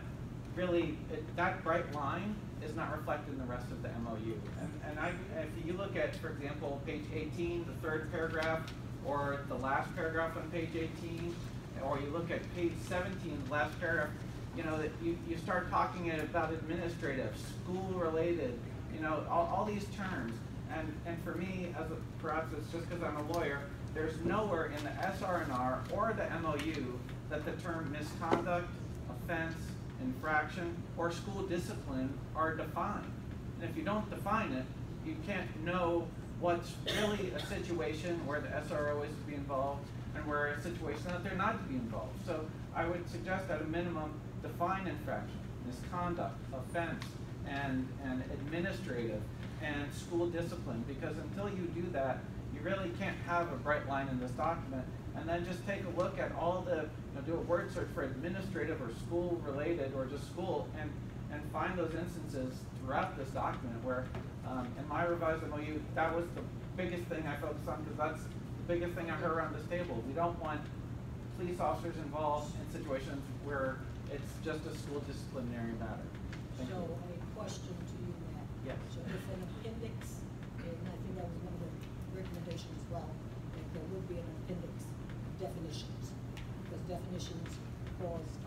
really, it- that bright line is not reflected in the rest of the MOU. And, and I, if you look at, for example, page eighteen, the third paragraph, or the last paragraph on page eighteen, or you look at page seventeen, the last paragraph, you know, that you, you start talking about administrative, school-related, you know, all, all these terms. And, and for me, as a, perhaps it's just because I'm a lawyer, there's nowhere in the SR&R or the MOU that the term misconduct, offense, infraction, or school discipline are defined. And if you don't define it, you can't know what's really a situation where the SRO is to be involved and where a situation that they're not to be involved. So I would suggest at a minimum, define infraction, misconduct, offense, and, and administrative, and school discipline, because until you do that, you really can't have a bright line in this document. And then just take a look at all the, you know, do a word search for administrative or school related or just school and, and find those instances throughout this document where, um, in my revised MOU, that was the biggest thing I focused on because that's the biggest thing I heard around this table. We don't want police officers involved in situations where it's just a school disciplinary matter. Thank So you. a question to you, Matt. Yes. So if an appendix, and I think that was one of the recommendations as well, that there would be an appendix definitions. Because definitions cause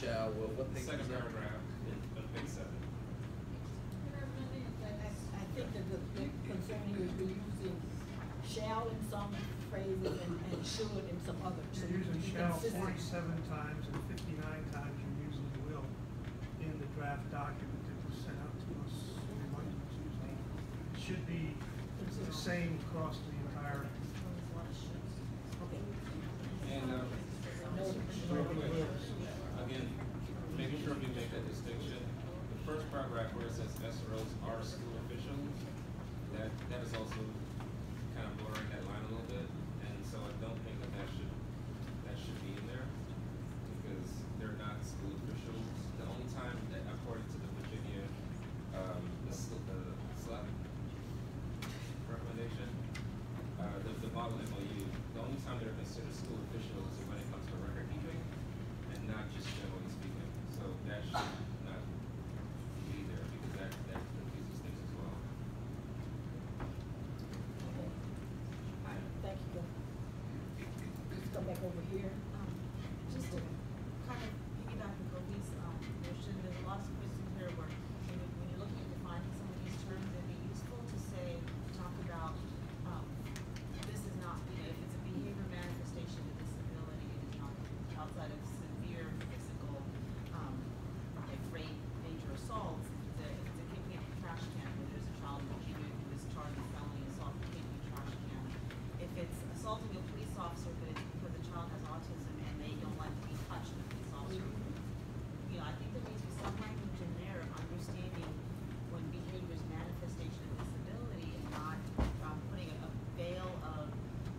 shall, what, what page was Second that? paragraph in, on page seven. There are many of I. I think that the, the concern here is we're using shall in some phrases and, and should in some others. So You're using be shall consistent. forty-seven times and fifty-nine times you're using will in the draft document that was sent out to us on Monday, Tuesday. It Should be the same across the entire. Okay. And, um, real quick, again, making sure we make that distinction. The first paragraph where it says SROs are school officials, that, that is also kind of blurring that line a little bit. And so I don't think that that should, that should be in there because they're not school officials. The only time that according to the Virginia, um, the, the SLAP recommendation, uh, the, the model MOU, the only time they're considered school officials is when it comes to record keeping and not just generally speaking. So that should not be there because that, that confuses things as well. Okay. All right, thank you. Let's come back over here. Um, just to kind of piggyback on Kobe's, um, motion, there's a lot of questions here where, when you, when you're looking at defining some of these terms, it'd be useful to say, talk about, um, this is not, you know, if it's a behavior manifestation of disability, it is not outside of severe physical, um, like rape, major assaults, the, if it's a kicking out the trash can, where there's a child in Virginia who is charged with felony assault for kicking a trash can. If it's assaulting a police officer, but it's because the child has autism and they don't like to be touched, the police officer, you know, I think there needs to be some language in there of understanding when behavior is manifestation of disability and not, um, putting a a veil of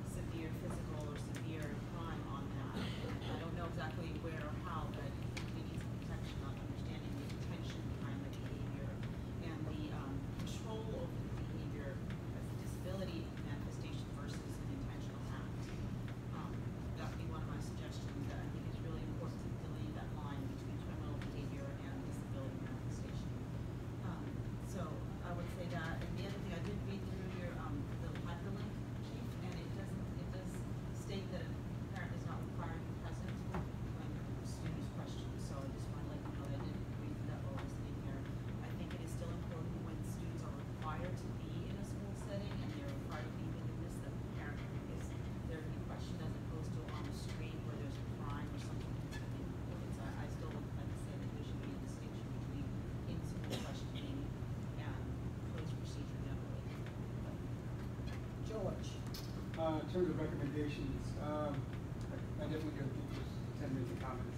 severe physical or severe crime on that. I don't know exactly where or how, but I think we need some protection on understanding the intention behind the behavior and the, um, control over the behavior as a disability manifestation versus an intentional act. Um, that'd be one of my suggestions, that I think is really important to delineate that line between criminal behavior and disability manifestation. Um, so I would say that, and the other thing, I did read through your, um, the hyperlink chief, and it doesn't, it does state that a parent is not required to be present when students question, so I just wanna let you know that I did read through that while I was sitting here. I think it is still important when students are required to be in a school setting and they're required to be within this, that the parent is there to be questioned as opposed to on the street where there's a crime or something. I think it's, I, I still would like to say that there should be a distinction between in-school questioning and police procedure generally. George. Uh, in terms of recommendations, um, I I definitely gonna think there's ten minutes of comments.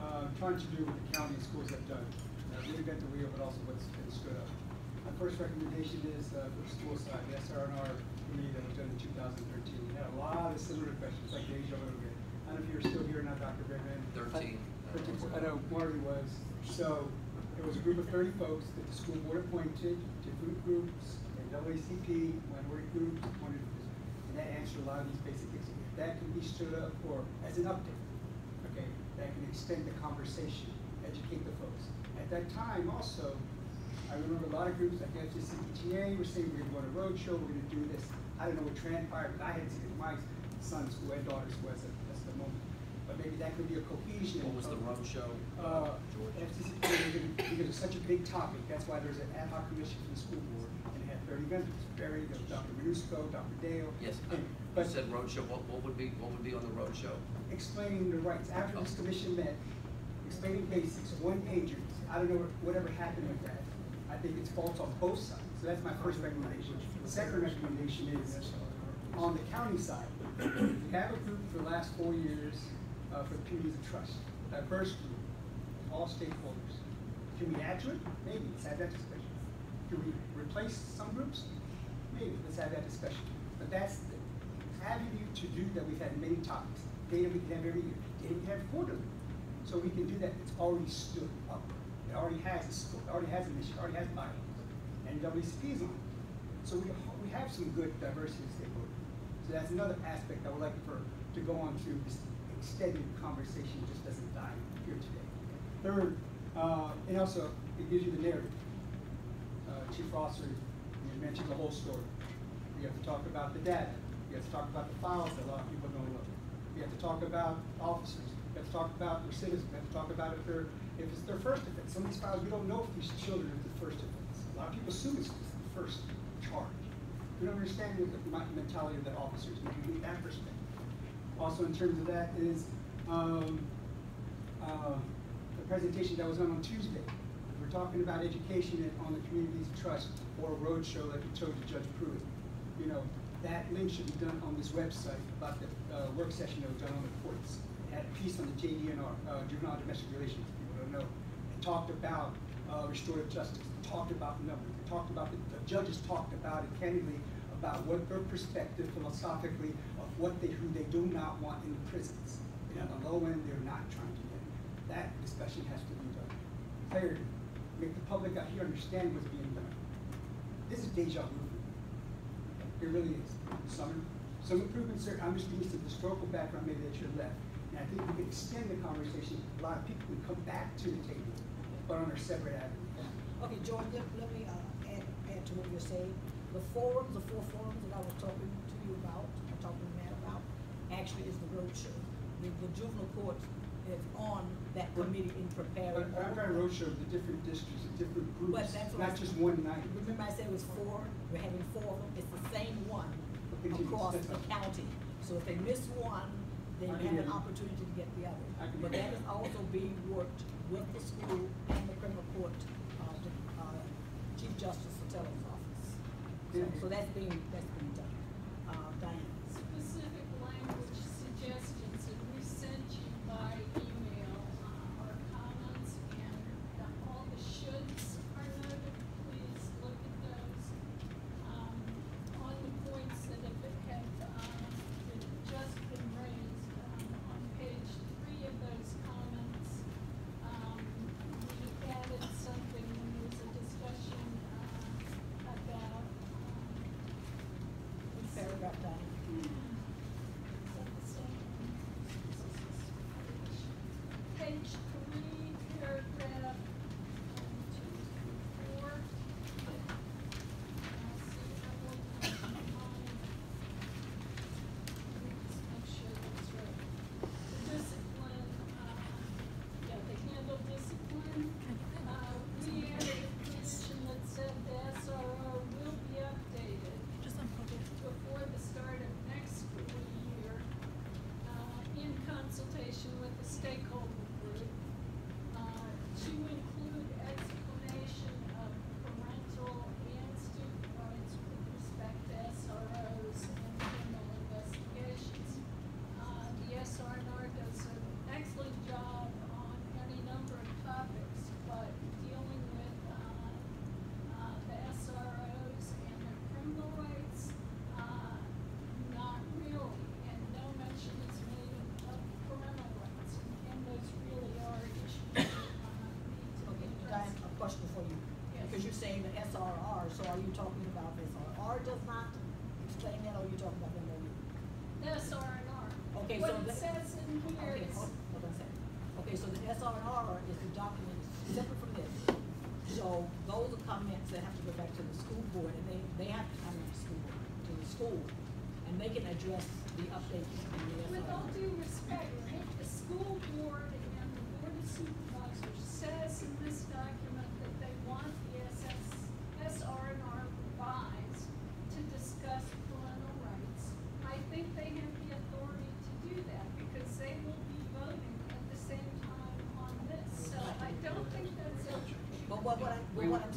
Uh, trying to do what the county schools have done, uh, reinvent the wheel, but also what's been stood up. My first recommendation is, uh, for the school side, the SR&R committee that was done in two thousand thirteen. We had a lot of similar questions, like Deja over again. I don't know if you're still here or not, Dr. Bregman. Thirteen. Thirteen, I know Marty was. So, it was a group of thirty folks that the school board appointed, different groups, and NAACP, minority groups, appointed, that a lot of these basic things. That can be stood up for, as an update, okay, that can extend the conversation, educate the folks. At that time also, I remember a lot of groups like FCCPTA were saying, we're gonna go on a road show, we're gonna do this. I don't know what transpired, but I hadn't seen my son's school and daughter's school as a, as the moment. But maybe that could be a cohesion. What was the of- road show, uh, George? Because it's such a big topic, that's why there's an ad hoc commission from the school board, and it had thirty vendors, Barry, there was Dr. Minusco, Dr. Dale. Yes, and- you said roadshow, what, what would be, what would be on the roadshow? explaining the rights, after this commission met, explaining basics, one pagers, I don't know whatever happened with that. I think it's fault on both sides, so that's my first recommendation. The second recommendation is, on the county side, we have a group for the last four years, uh, for communities of trust, diverse group, all stakeholders. Can we add to it? Maybe, let's have that discussion. Can we replace some groups? Maybe, let's have that discussion. But that's the avenue to do that, we've had many topics, data we can have every year, data we can have quarterly. So we can do that, it's already stood up, it already has a scope, it already has a mission, it already has bylaws, and WCP is on it. So we, we have some good diversity stakeholders. So that's another aspect I would like for, to go on to this extended conversation, just doesn't die here today. Third, uh, and also, it gives you the narrative. Uh, Chief you mentioned the whole story. We have to talk about the data. We have to talk about the files that a lot of people don't know. We have to talk about officers. We have to talk about recidivism. We have to talk about if they're, if it's their first offense. Some of these files, we don't know if these children are the first offense. A lot of people assume it's the first charge. We don't understand the mentality of the officers, we need that perspective. Also, in terms of that is, um, uh, the presentation that was on on Tuesday. Talking about education on the communities of trust or a roadshow like we told to Judge Pruitt. You know, that link should be done on this website about the, uh, work session that was done on the courts. It had a piece on the JDNR, uh, juvenile domestic relations, people don't know. It talked about, uh, restorative justice, It talked about numbers, It talked about, the, the judges talked about it candidly, about what their perspective philosophically of what they, who they do not want in the prisons. And on the low end, they're not trying to get. That discussion has to be done. Clarity, make the public out here understand what's being done. This is deja vu. It really is. Some, some improvements there, I'm just giving some historical background maybe that you're left. And I think we can extend the conversation, a lot of people can come back to the table, but on a separate avenue. Okay, George, let, let me, uh, add, add to what you're saying. The forums, the four forums that I was talking to you about, or talking to Matt about, actually is the roadshow. The, the juvenile court is on that committee in preparing. But to roadshow the different districts, the different groups, But that's not just one night. Remember I said it was four, we're having four of them, it's the same one across that's the county. So if they miss one, then you have an opportunity to get the other. But that is also being worked with the school and the criminal court, uh, the, uh, Chief Justice Sotelo office. So, so that's being, that's being done. Okay, so the SRR is the document separate from this. So those are comments that have to go back to the school board, and they, they have to come to the school, to the school, and they can address the update in the SRR. with all due respect, if the school board and the board of supervisors says in this document that they want the SS, SR&R advised to discuss parental rights, I think they have the authority to do that because they will be voting at the same time on this. So I don't think that's a. But what, what I,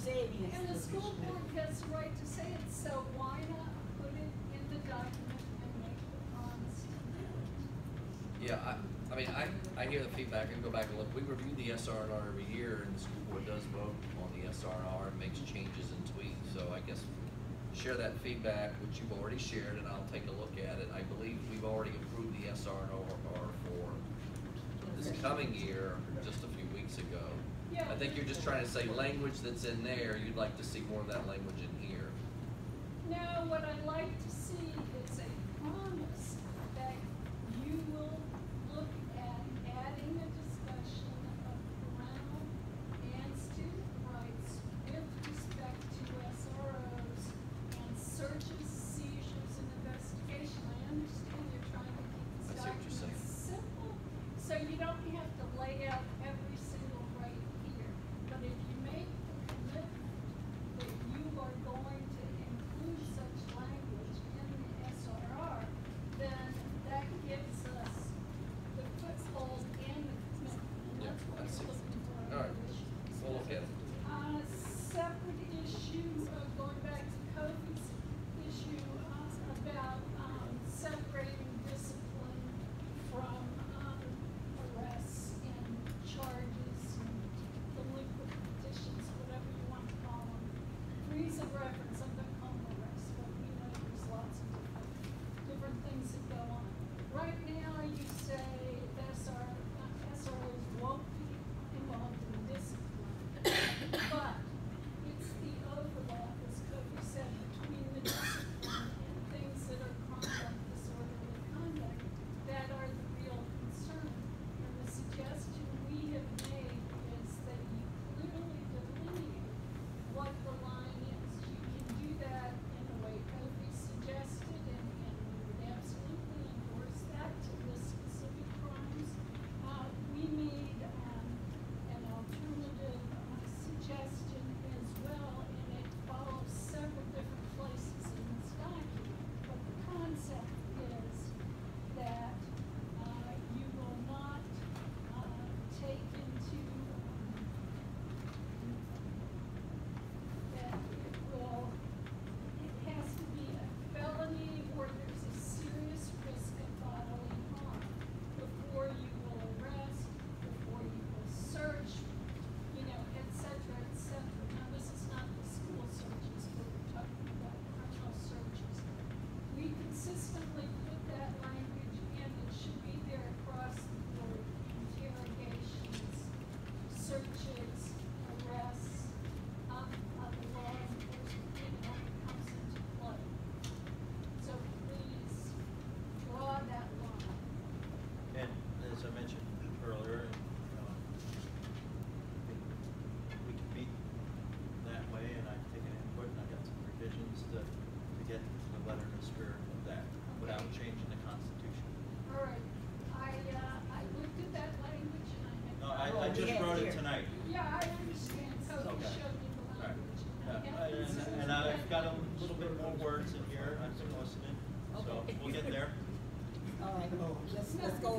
but what I'm saying is. And the school board has the right to say it, so why not put it in the document and make the promise to do it? Yeah, I, I mean, I, I hear the feedback, I can go back and look, we review the SR&R every year, and the school board does vote on the SR&R, and makes changes and tweaks, so I guess share that feedback, which you've already shared, and I'll take a look at it, I believe we've already approved the SR&R for this coming year, just a few weeks ago. I think you're just trying to say language that's in there, you'd like to see more of that language in here. Now, what I'd like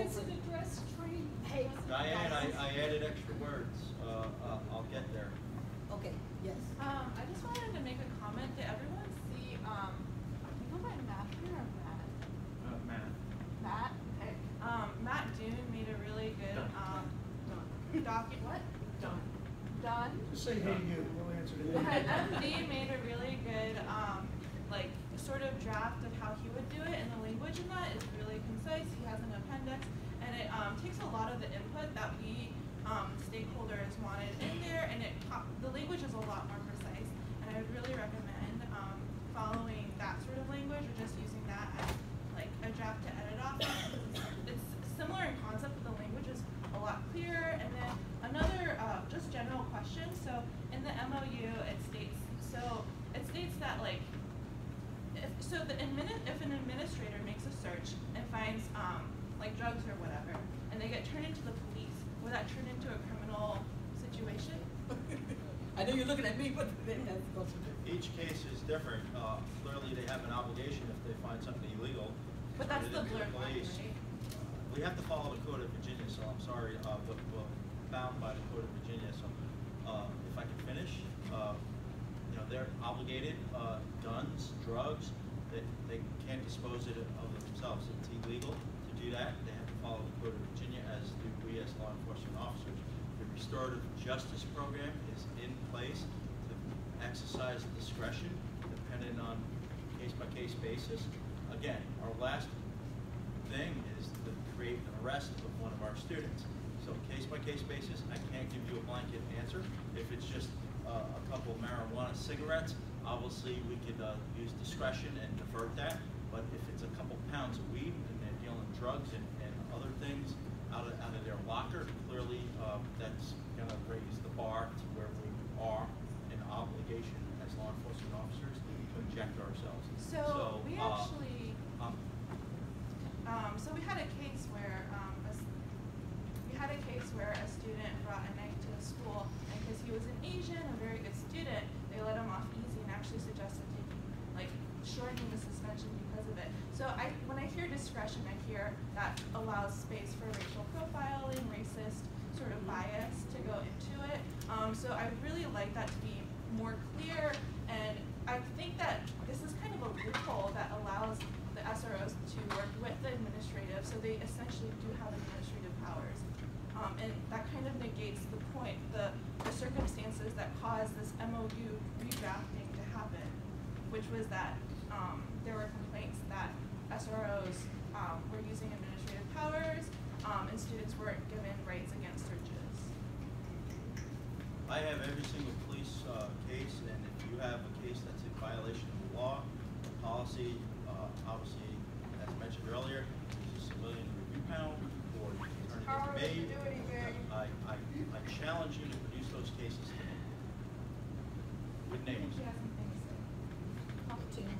No, let's go because over. it addressed training. Hey, Diane, I, I added extra words, uh, uh, I'll get there. Okay, yes. Um, I just wanted to make a comment. Did everyone see, um, you go by Matthew or Matt? Uh, Matt. Matt? Okay. Um, Matt Dune made a really good, um, docu- what? Done. Done? Just say, hey, you, we'll answer to that. MD made a really good, um, like, sort of draft of how he would do it, and the language in that is really concise, he has an appendix, and it, um, takes a lot of the input that we, um, stakeholders wanted in there, and it, the language is a lot more precise, and I would really recommend, um, following that sort of language, or just using that as, like, a draft to edit off of. It's similar in concept, but the language is a lot clearer, and then another, uh, just general question, so in the MOU, it states, so, it states that like, if, so the admin if an administrator makes a search and finds, um, like drugs or whatever, and they get turned into the police, will that turn into a criminal situation? [LAUGHS] I know you're looking at me, but then that's go. Each case is different. Uh, clearly, they have an obligation if they find something illegal. But that's the blurred line, police. right? We have to follow the code of Virginia, so I'm sorry, uh, but, but bound by the code of Virginia, so, uh, if I can finish, uh, you know, they're obligated, uh, guns, drugs, they, they can't dispose it of themselves. It's illegal to do that. They have to follow the code of Virginia as do we as law enforcement officers. The restorative justice program is in place to exercise discretion depending on case-by-case basis. Again, our last thing is to create an arrest of one of our students. So case-by-case basis, I can't give you a blanket answer. If it's just uh, a couple marijuana cigarettes, obviously we could uh, use discretion and divert that. But if it's a couple pounds of weed drugs and, and other things out of, out of their locker, clearly uh, that's gonna raise the bar to where we are an obligation as law enforcement officers to inject ourselves. So, we uh, actually, um, um, so we had a case where, um, a s- we had a case where a student brought a knife to the school, and because he was an Asian, a very good student, they let him off easy and actually suggested taking, like, shortening the suspension because of it. So I, when I hear discretion, I hear that allows space for racial profiling, racist sort of bias to go into it. Um, so I would really like that to be more clear, and I think that this is kind of a loophole that allows the SROs to work with the administrative, so they essentially do have administrative powers. Um, and that kind of negates the point, the, the circumstances that caused this MOU redrafting to happen, which was that, um, there were complaints that SROs, um, were using administrative powers, um, and students weren't given rights against searches. I have every single police, uh, case, and if you have a case that's in violation of the law, the policy, uh, obviously, as mentioned earlier, there's a civilian review panel, or you can turn it into me. I, I, I challenge you to produce those cases to me. With names has something to say.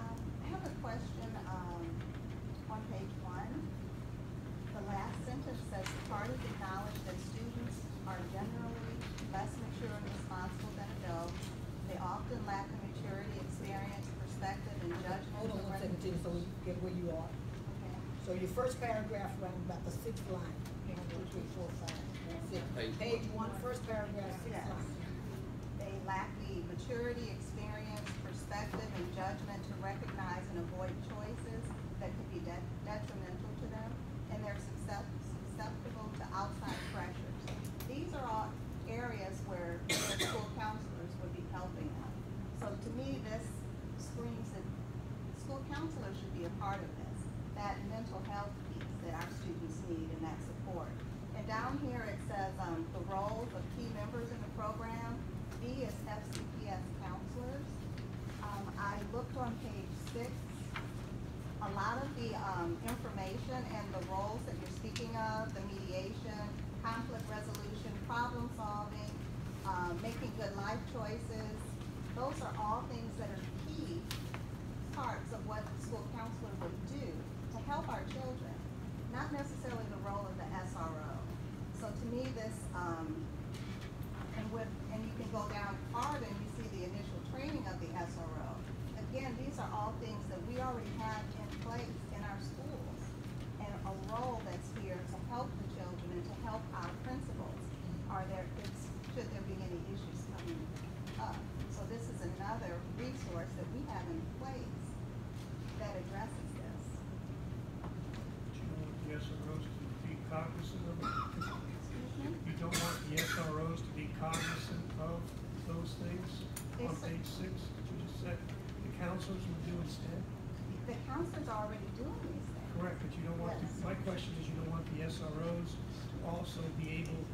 Um, I have a question, um, on page one. The last sentence says, "The parties that students are generally less mature and responsible than adults. They often lack the maturity, experience, perspective, and judgment." Hold on one second, Tina, so we get where you are. Okay. So your first paragraph around about the sixth line, one, two, three, four, five, six. Page. Page one, first paragraph, sixth Yes. line. They lack the maturity, experience, perspective, and judgment to recognize and avoid choices that could be de- detrimental to them, and they're suscep- susceptible to outside pressures. These are all areas where their school counselors would be helping them. So to me, this screams that school counselors should be a part of this, that mental health piece that our students need and that support. And down here, it says, um, the roles of key members in the program, B is FCPS counselors. Um, I looked on page six, a lot of the, um, information and the roles that you're speaking of, the mediation, conflict resolution, problem solving, um, making good life choices, those are all things that are key parts of what the school counselor would do to help our children, not necessarily the role of the SRO. So to me, this, um, and with, and you can go down farther and you see the initial training of the SRO. Again, these are all things that we already have in place in our schools. And a role that's here to help the children and to help our principals. Are there, it's, should there be any issues coming up? So this is another resource that we have in place that addresses this. Do you want the SROs to be cognizant of it? Excuse me? You don't want the SROs to be cognizant of those things on It's- page six, that you just said, the counselors would do instead? The counselors are already doing these things. Correct, but you don't want, the- Yes. my question is, you don't want the SROs to also be able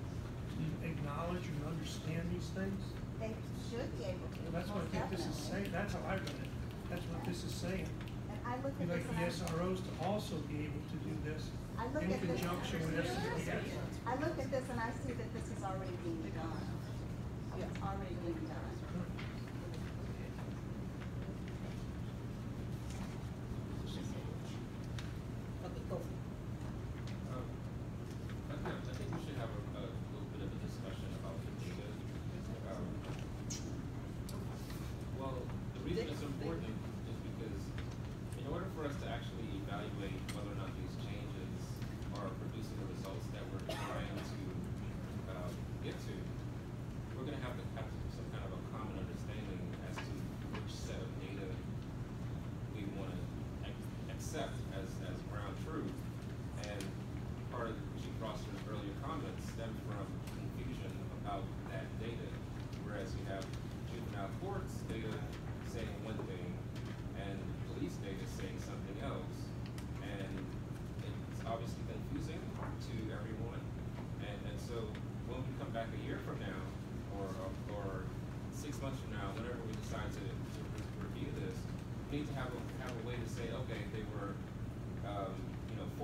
to acknowledge and understand these things? They should be able to, Well, That's what I most think this is saying, that's how I read it, that's what this is saying. And I look You'd at like this the and SROs to also be able to do this I look in at this. conjunction with FCPS. I look at this and I see that this is already being done. It's already being done.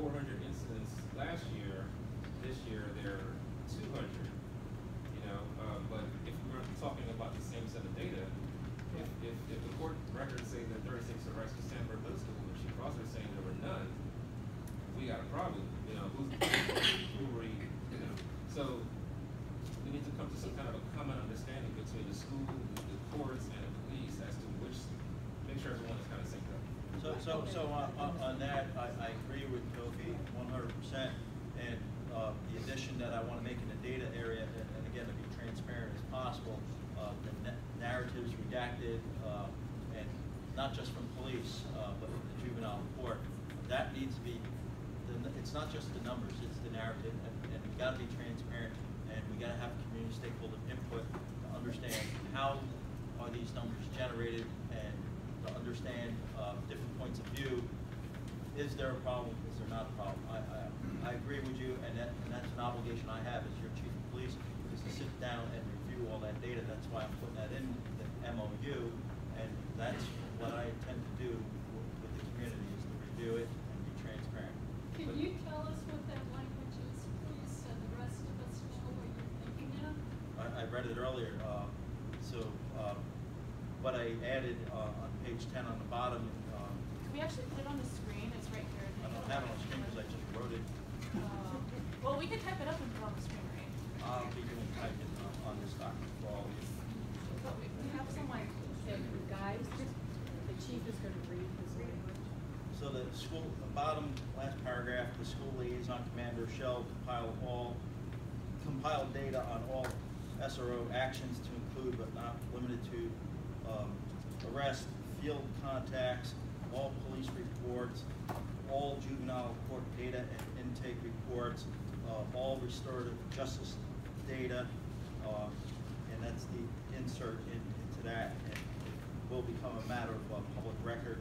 400 incidents last year. This year, there are 200. Possible, uh, the na- narratives redacted, uh, and not just from police, uh, but from the juvenile court, that needs to be, the, it's not just the numbers, it's the narrative, and, and we gotta be transparent, and we've gotta have community stakeholder input to understand how are these numbers generated, and to understand, uh, different points of view. Is there a problem, is there not a problem? I, I, I agree with you, and that, and that's an obligation I have as your chief of police, is to sit down and review all that data, that's why I'm putting that in the MOU, and that's what I intend to do w- with the community, is to review it and be transparent. Can you tell us what that language is, please, so the rest of us know what you're thinking of? I, I read it earlier, uh, so, uh, what I added, uh, on page ten on the bottom, um, Can we actually put it on the screen? It's right here. I don't have it on the screen because I just wrote it. Um, Well, we could type it up and put it on the screen, right? I'll be doing typing uh, on this document for all of you. But we, we have some like, guys, the chief is gonna read his language. So the school, the bottom last paragraph, the school liaison commander shall compile all, compile data on all SRO actions to include but not limited to, um, arrest, field contacts, all police reports, all juvenile court data and intake reports, uh, all restorative justice data, uh, and that's the insert in, into that, and it will become a matter of uh, public record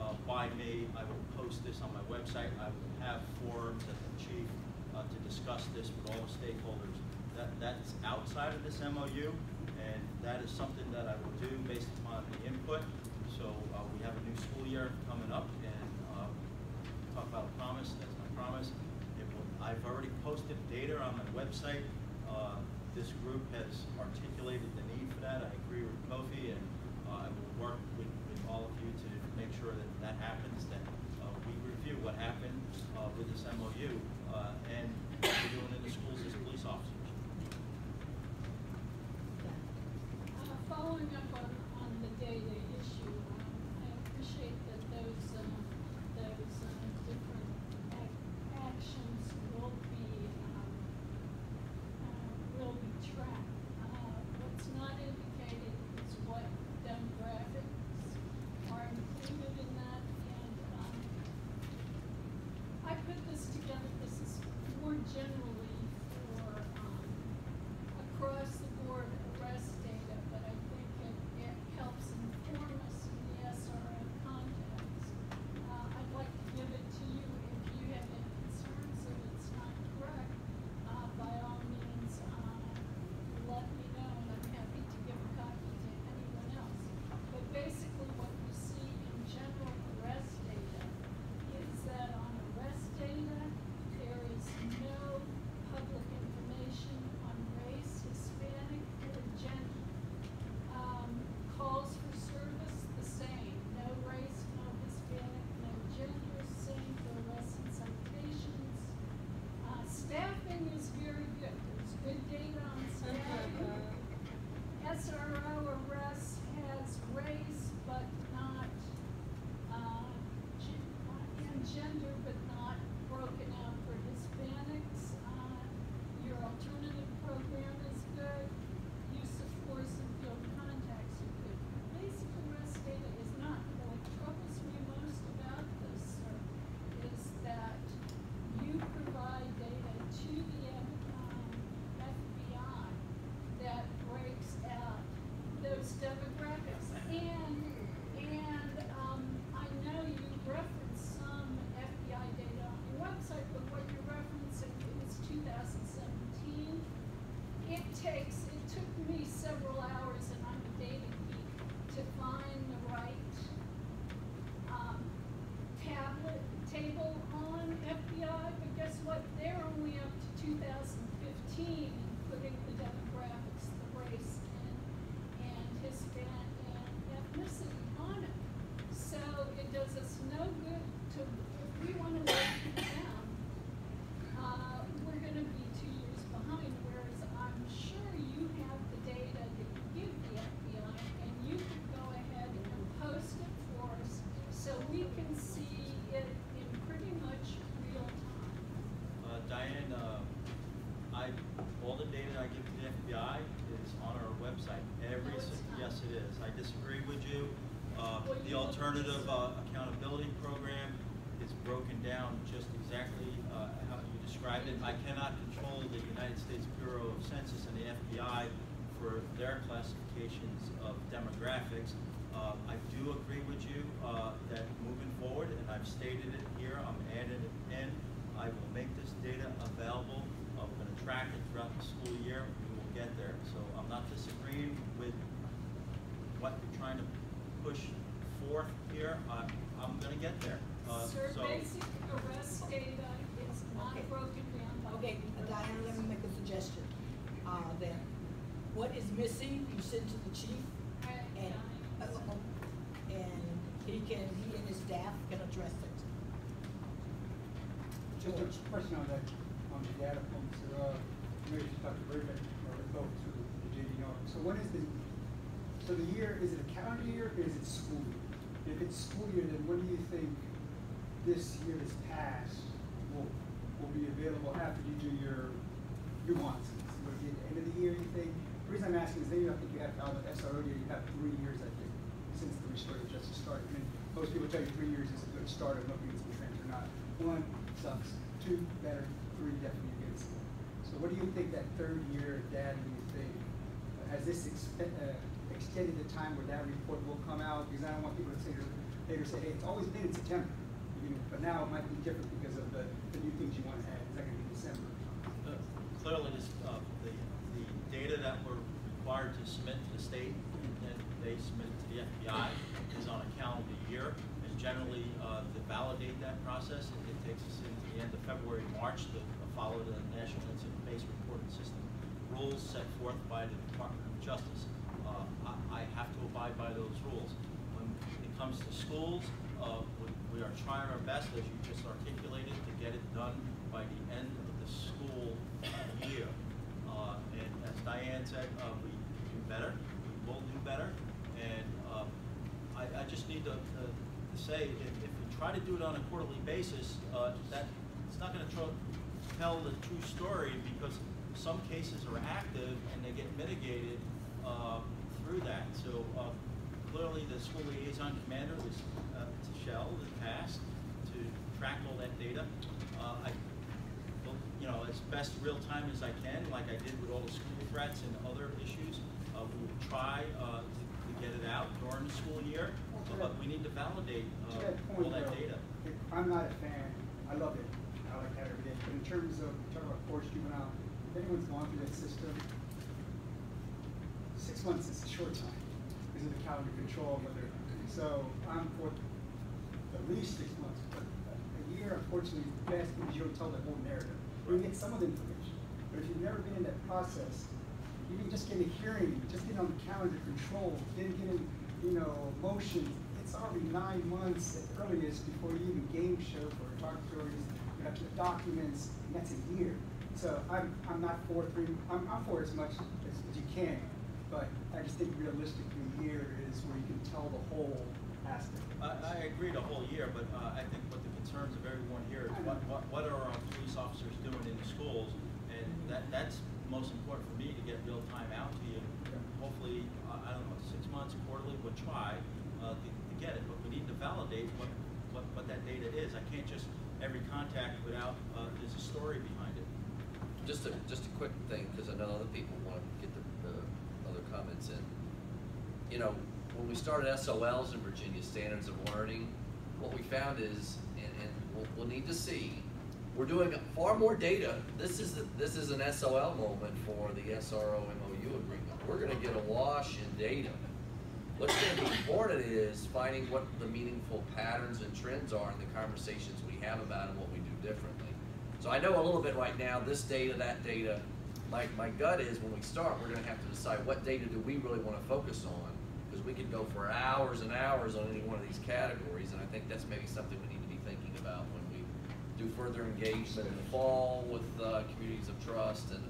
uh, by May, I will post this on my website. I will have forums at the chief uh, to discuss this with all the stakeholders. That, that's outside of this MOU, and that is something that I will do based upon the input. So uh, we have a new school year coming up, and uh, talk about a promise, that's my promise. Will, I've already posted data on my website. Uh, This group has articulated the need for that. I agree with Kofi, and uh, I will work with, with all of you to make sure that that happens, that uh, we review what happened uh, with this MOU, uh, and we're doing alternative, uh, accountability program is broken down just exactly, uh, how you described it. I cannot control the United States Bureau of Census and the FBI for their classifications of demographics. Uh, I do agree with you, uh, that moving forward, and I've stated it here, I'm adding it in, I will make this data available. Uh, we're gonna track it throughout the school year, we will get there. So I'm not disagreeing with what you're trying to push here, I, I'm gonna get there. Uh, Sir, so- basic arrest data is not Okay. broken down. Okay, uh, Diana, let me make a suggestion. Uh, then, what is missing, you send to the chief, and, yeah. uh, and he can, he and his staff can address it. Just a question on that, on the data points, uh, maybe Dr. Burbank or both through the JD So when is the, so the year, is it a calendar year or is it school year? If it's school year, then when do you think this year that's passed will, will be available after you do your nuances? Would it at the end of the year, you think? The reason I'm asking is then you I think you have, out of SRO year, you have three years, I think, since the restorative justice started. Mean, most people tell you three years is a good start of looking at some trends or not. One sucks, two better, three definitely against it. So what do you think that third year data, do you think, has this uh, extended the time where that report will come out? Because I don't want people to say, later say, hey, it's always been in September, you know, but now it might be different because of the, the new things you want to add. Is that gonna be December? Uh, Clearly, this, uh, the, the data that we're required to submit to the state and they submit to the FBI is on a calendar year. And generally, uh, to validate that process, it it takes us into the end of February, March to follow the National Incident-Based Reporting System rules set forth by the Department of Justice. I, have to abide by those rules. When it comes to schools, uh, we, are trying our best, as you just articulated, to get it done by the end of the school year. Uh, and as Diane said, uh, we do better, we will do better, and, uh, I, I just need to, to, to say, if, if we try to do it on a quarterly basis, uh, that, it's not gonna tro- tell the true story, because some cases are active and they get mitigated, uh, through that, so, uh, clearly the school liaison commander was, uh, to Shell, The tasked to track all that data. Uh, I, you know, as best real time as I can, like I did with all the school threats and other issues. Uh, we will try, uh, to, to get it out during the school year, but we need to validate, uh, all that though, data. I'm not a fan, I love it, I like that every day, but in terms of, talk about course juvenile, if anyone's gone through that system, six months is a short time, because of the calendar control, whether, so I'm for at least six months, but a year, unfortunately, is best because you don't tell the whole narrative. You get some of the information, but if you've never been in that process, even just getting a hearing, just getting on the calendar control, then getting, you know, motion, it's already nine months at earliest before you even game show for repositories, you have to the documents, and that's a year. So I'm, I'm not for three, I'm, I'm for as much as, as you can, but I just think realistically here is where you can tell the whole aspect. I, I agree the whole year, but, uh, I think what the concerns of everyone here is what, what, what are our police officers doing in the schools? And that, that's most important for me to get real time out to you. Hopefully, uh, I don't know, six months, quarterly, we'll try, uh, to, to get it, but we need to validate what, what, what that data is. I can't just, every contact without, uh, there's a story behind it. Just a, just a quick thing, because I know other people want to get the, the other comments in. You know, when we started SOLs in Virginia, Standards of Learning, what we found is, and, and we'll, we'll need to see, we're doing far more data. This is, a- this is an SOL moment for the SRO MOU agreement. We're gonna get a wash in data. What's gonna be important is finding what the meaningful patterns and trends are in the conversations we have about and what we do differently. So I know a little bit right now, this data, that data. My, my gut is when we start, we're gonna have to decide what data do we really wanna focus on? Because we could go for hours and hours on any one of these categories, and I think that's maybe something we need to be thinking about when we do further engagement in the fall with, uh, communities of trust and,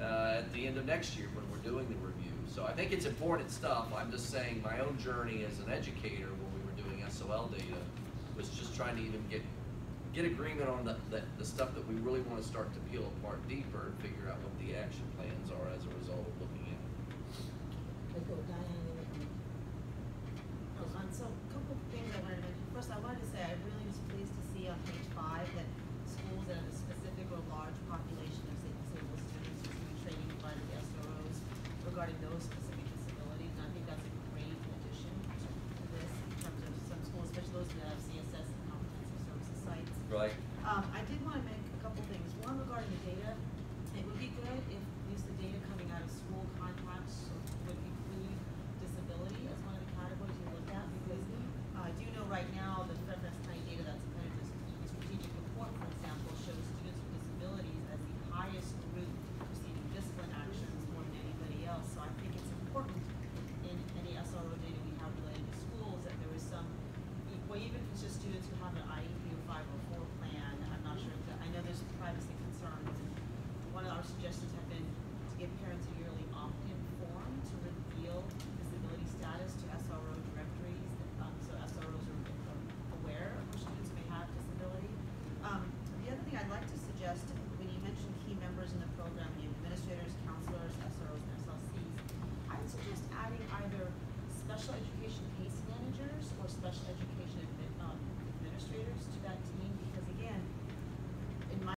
uh, at the end of next year when we're doing the review. So I think it's important stuff. I'm just saying my own journey as an educator when we were doing SOL data was just trying to even get, get agreement on the, the, the stuff that we really want to start to peel apart deeper and figure out what the action plans are as a result of looking at it. On couple things I wanted to, first I wanted to say I really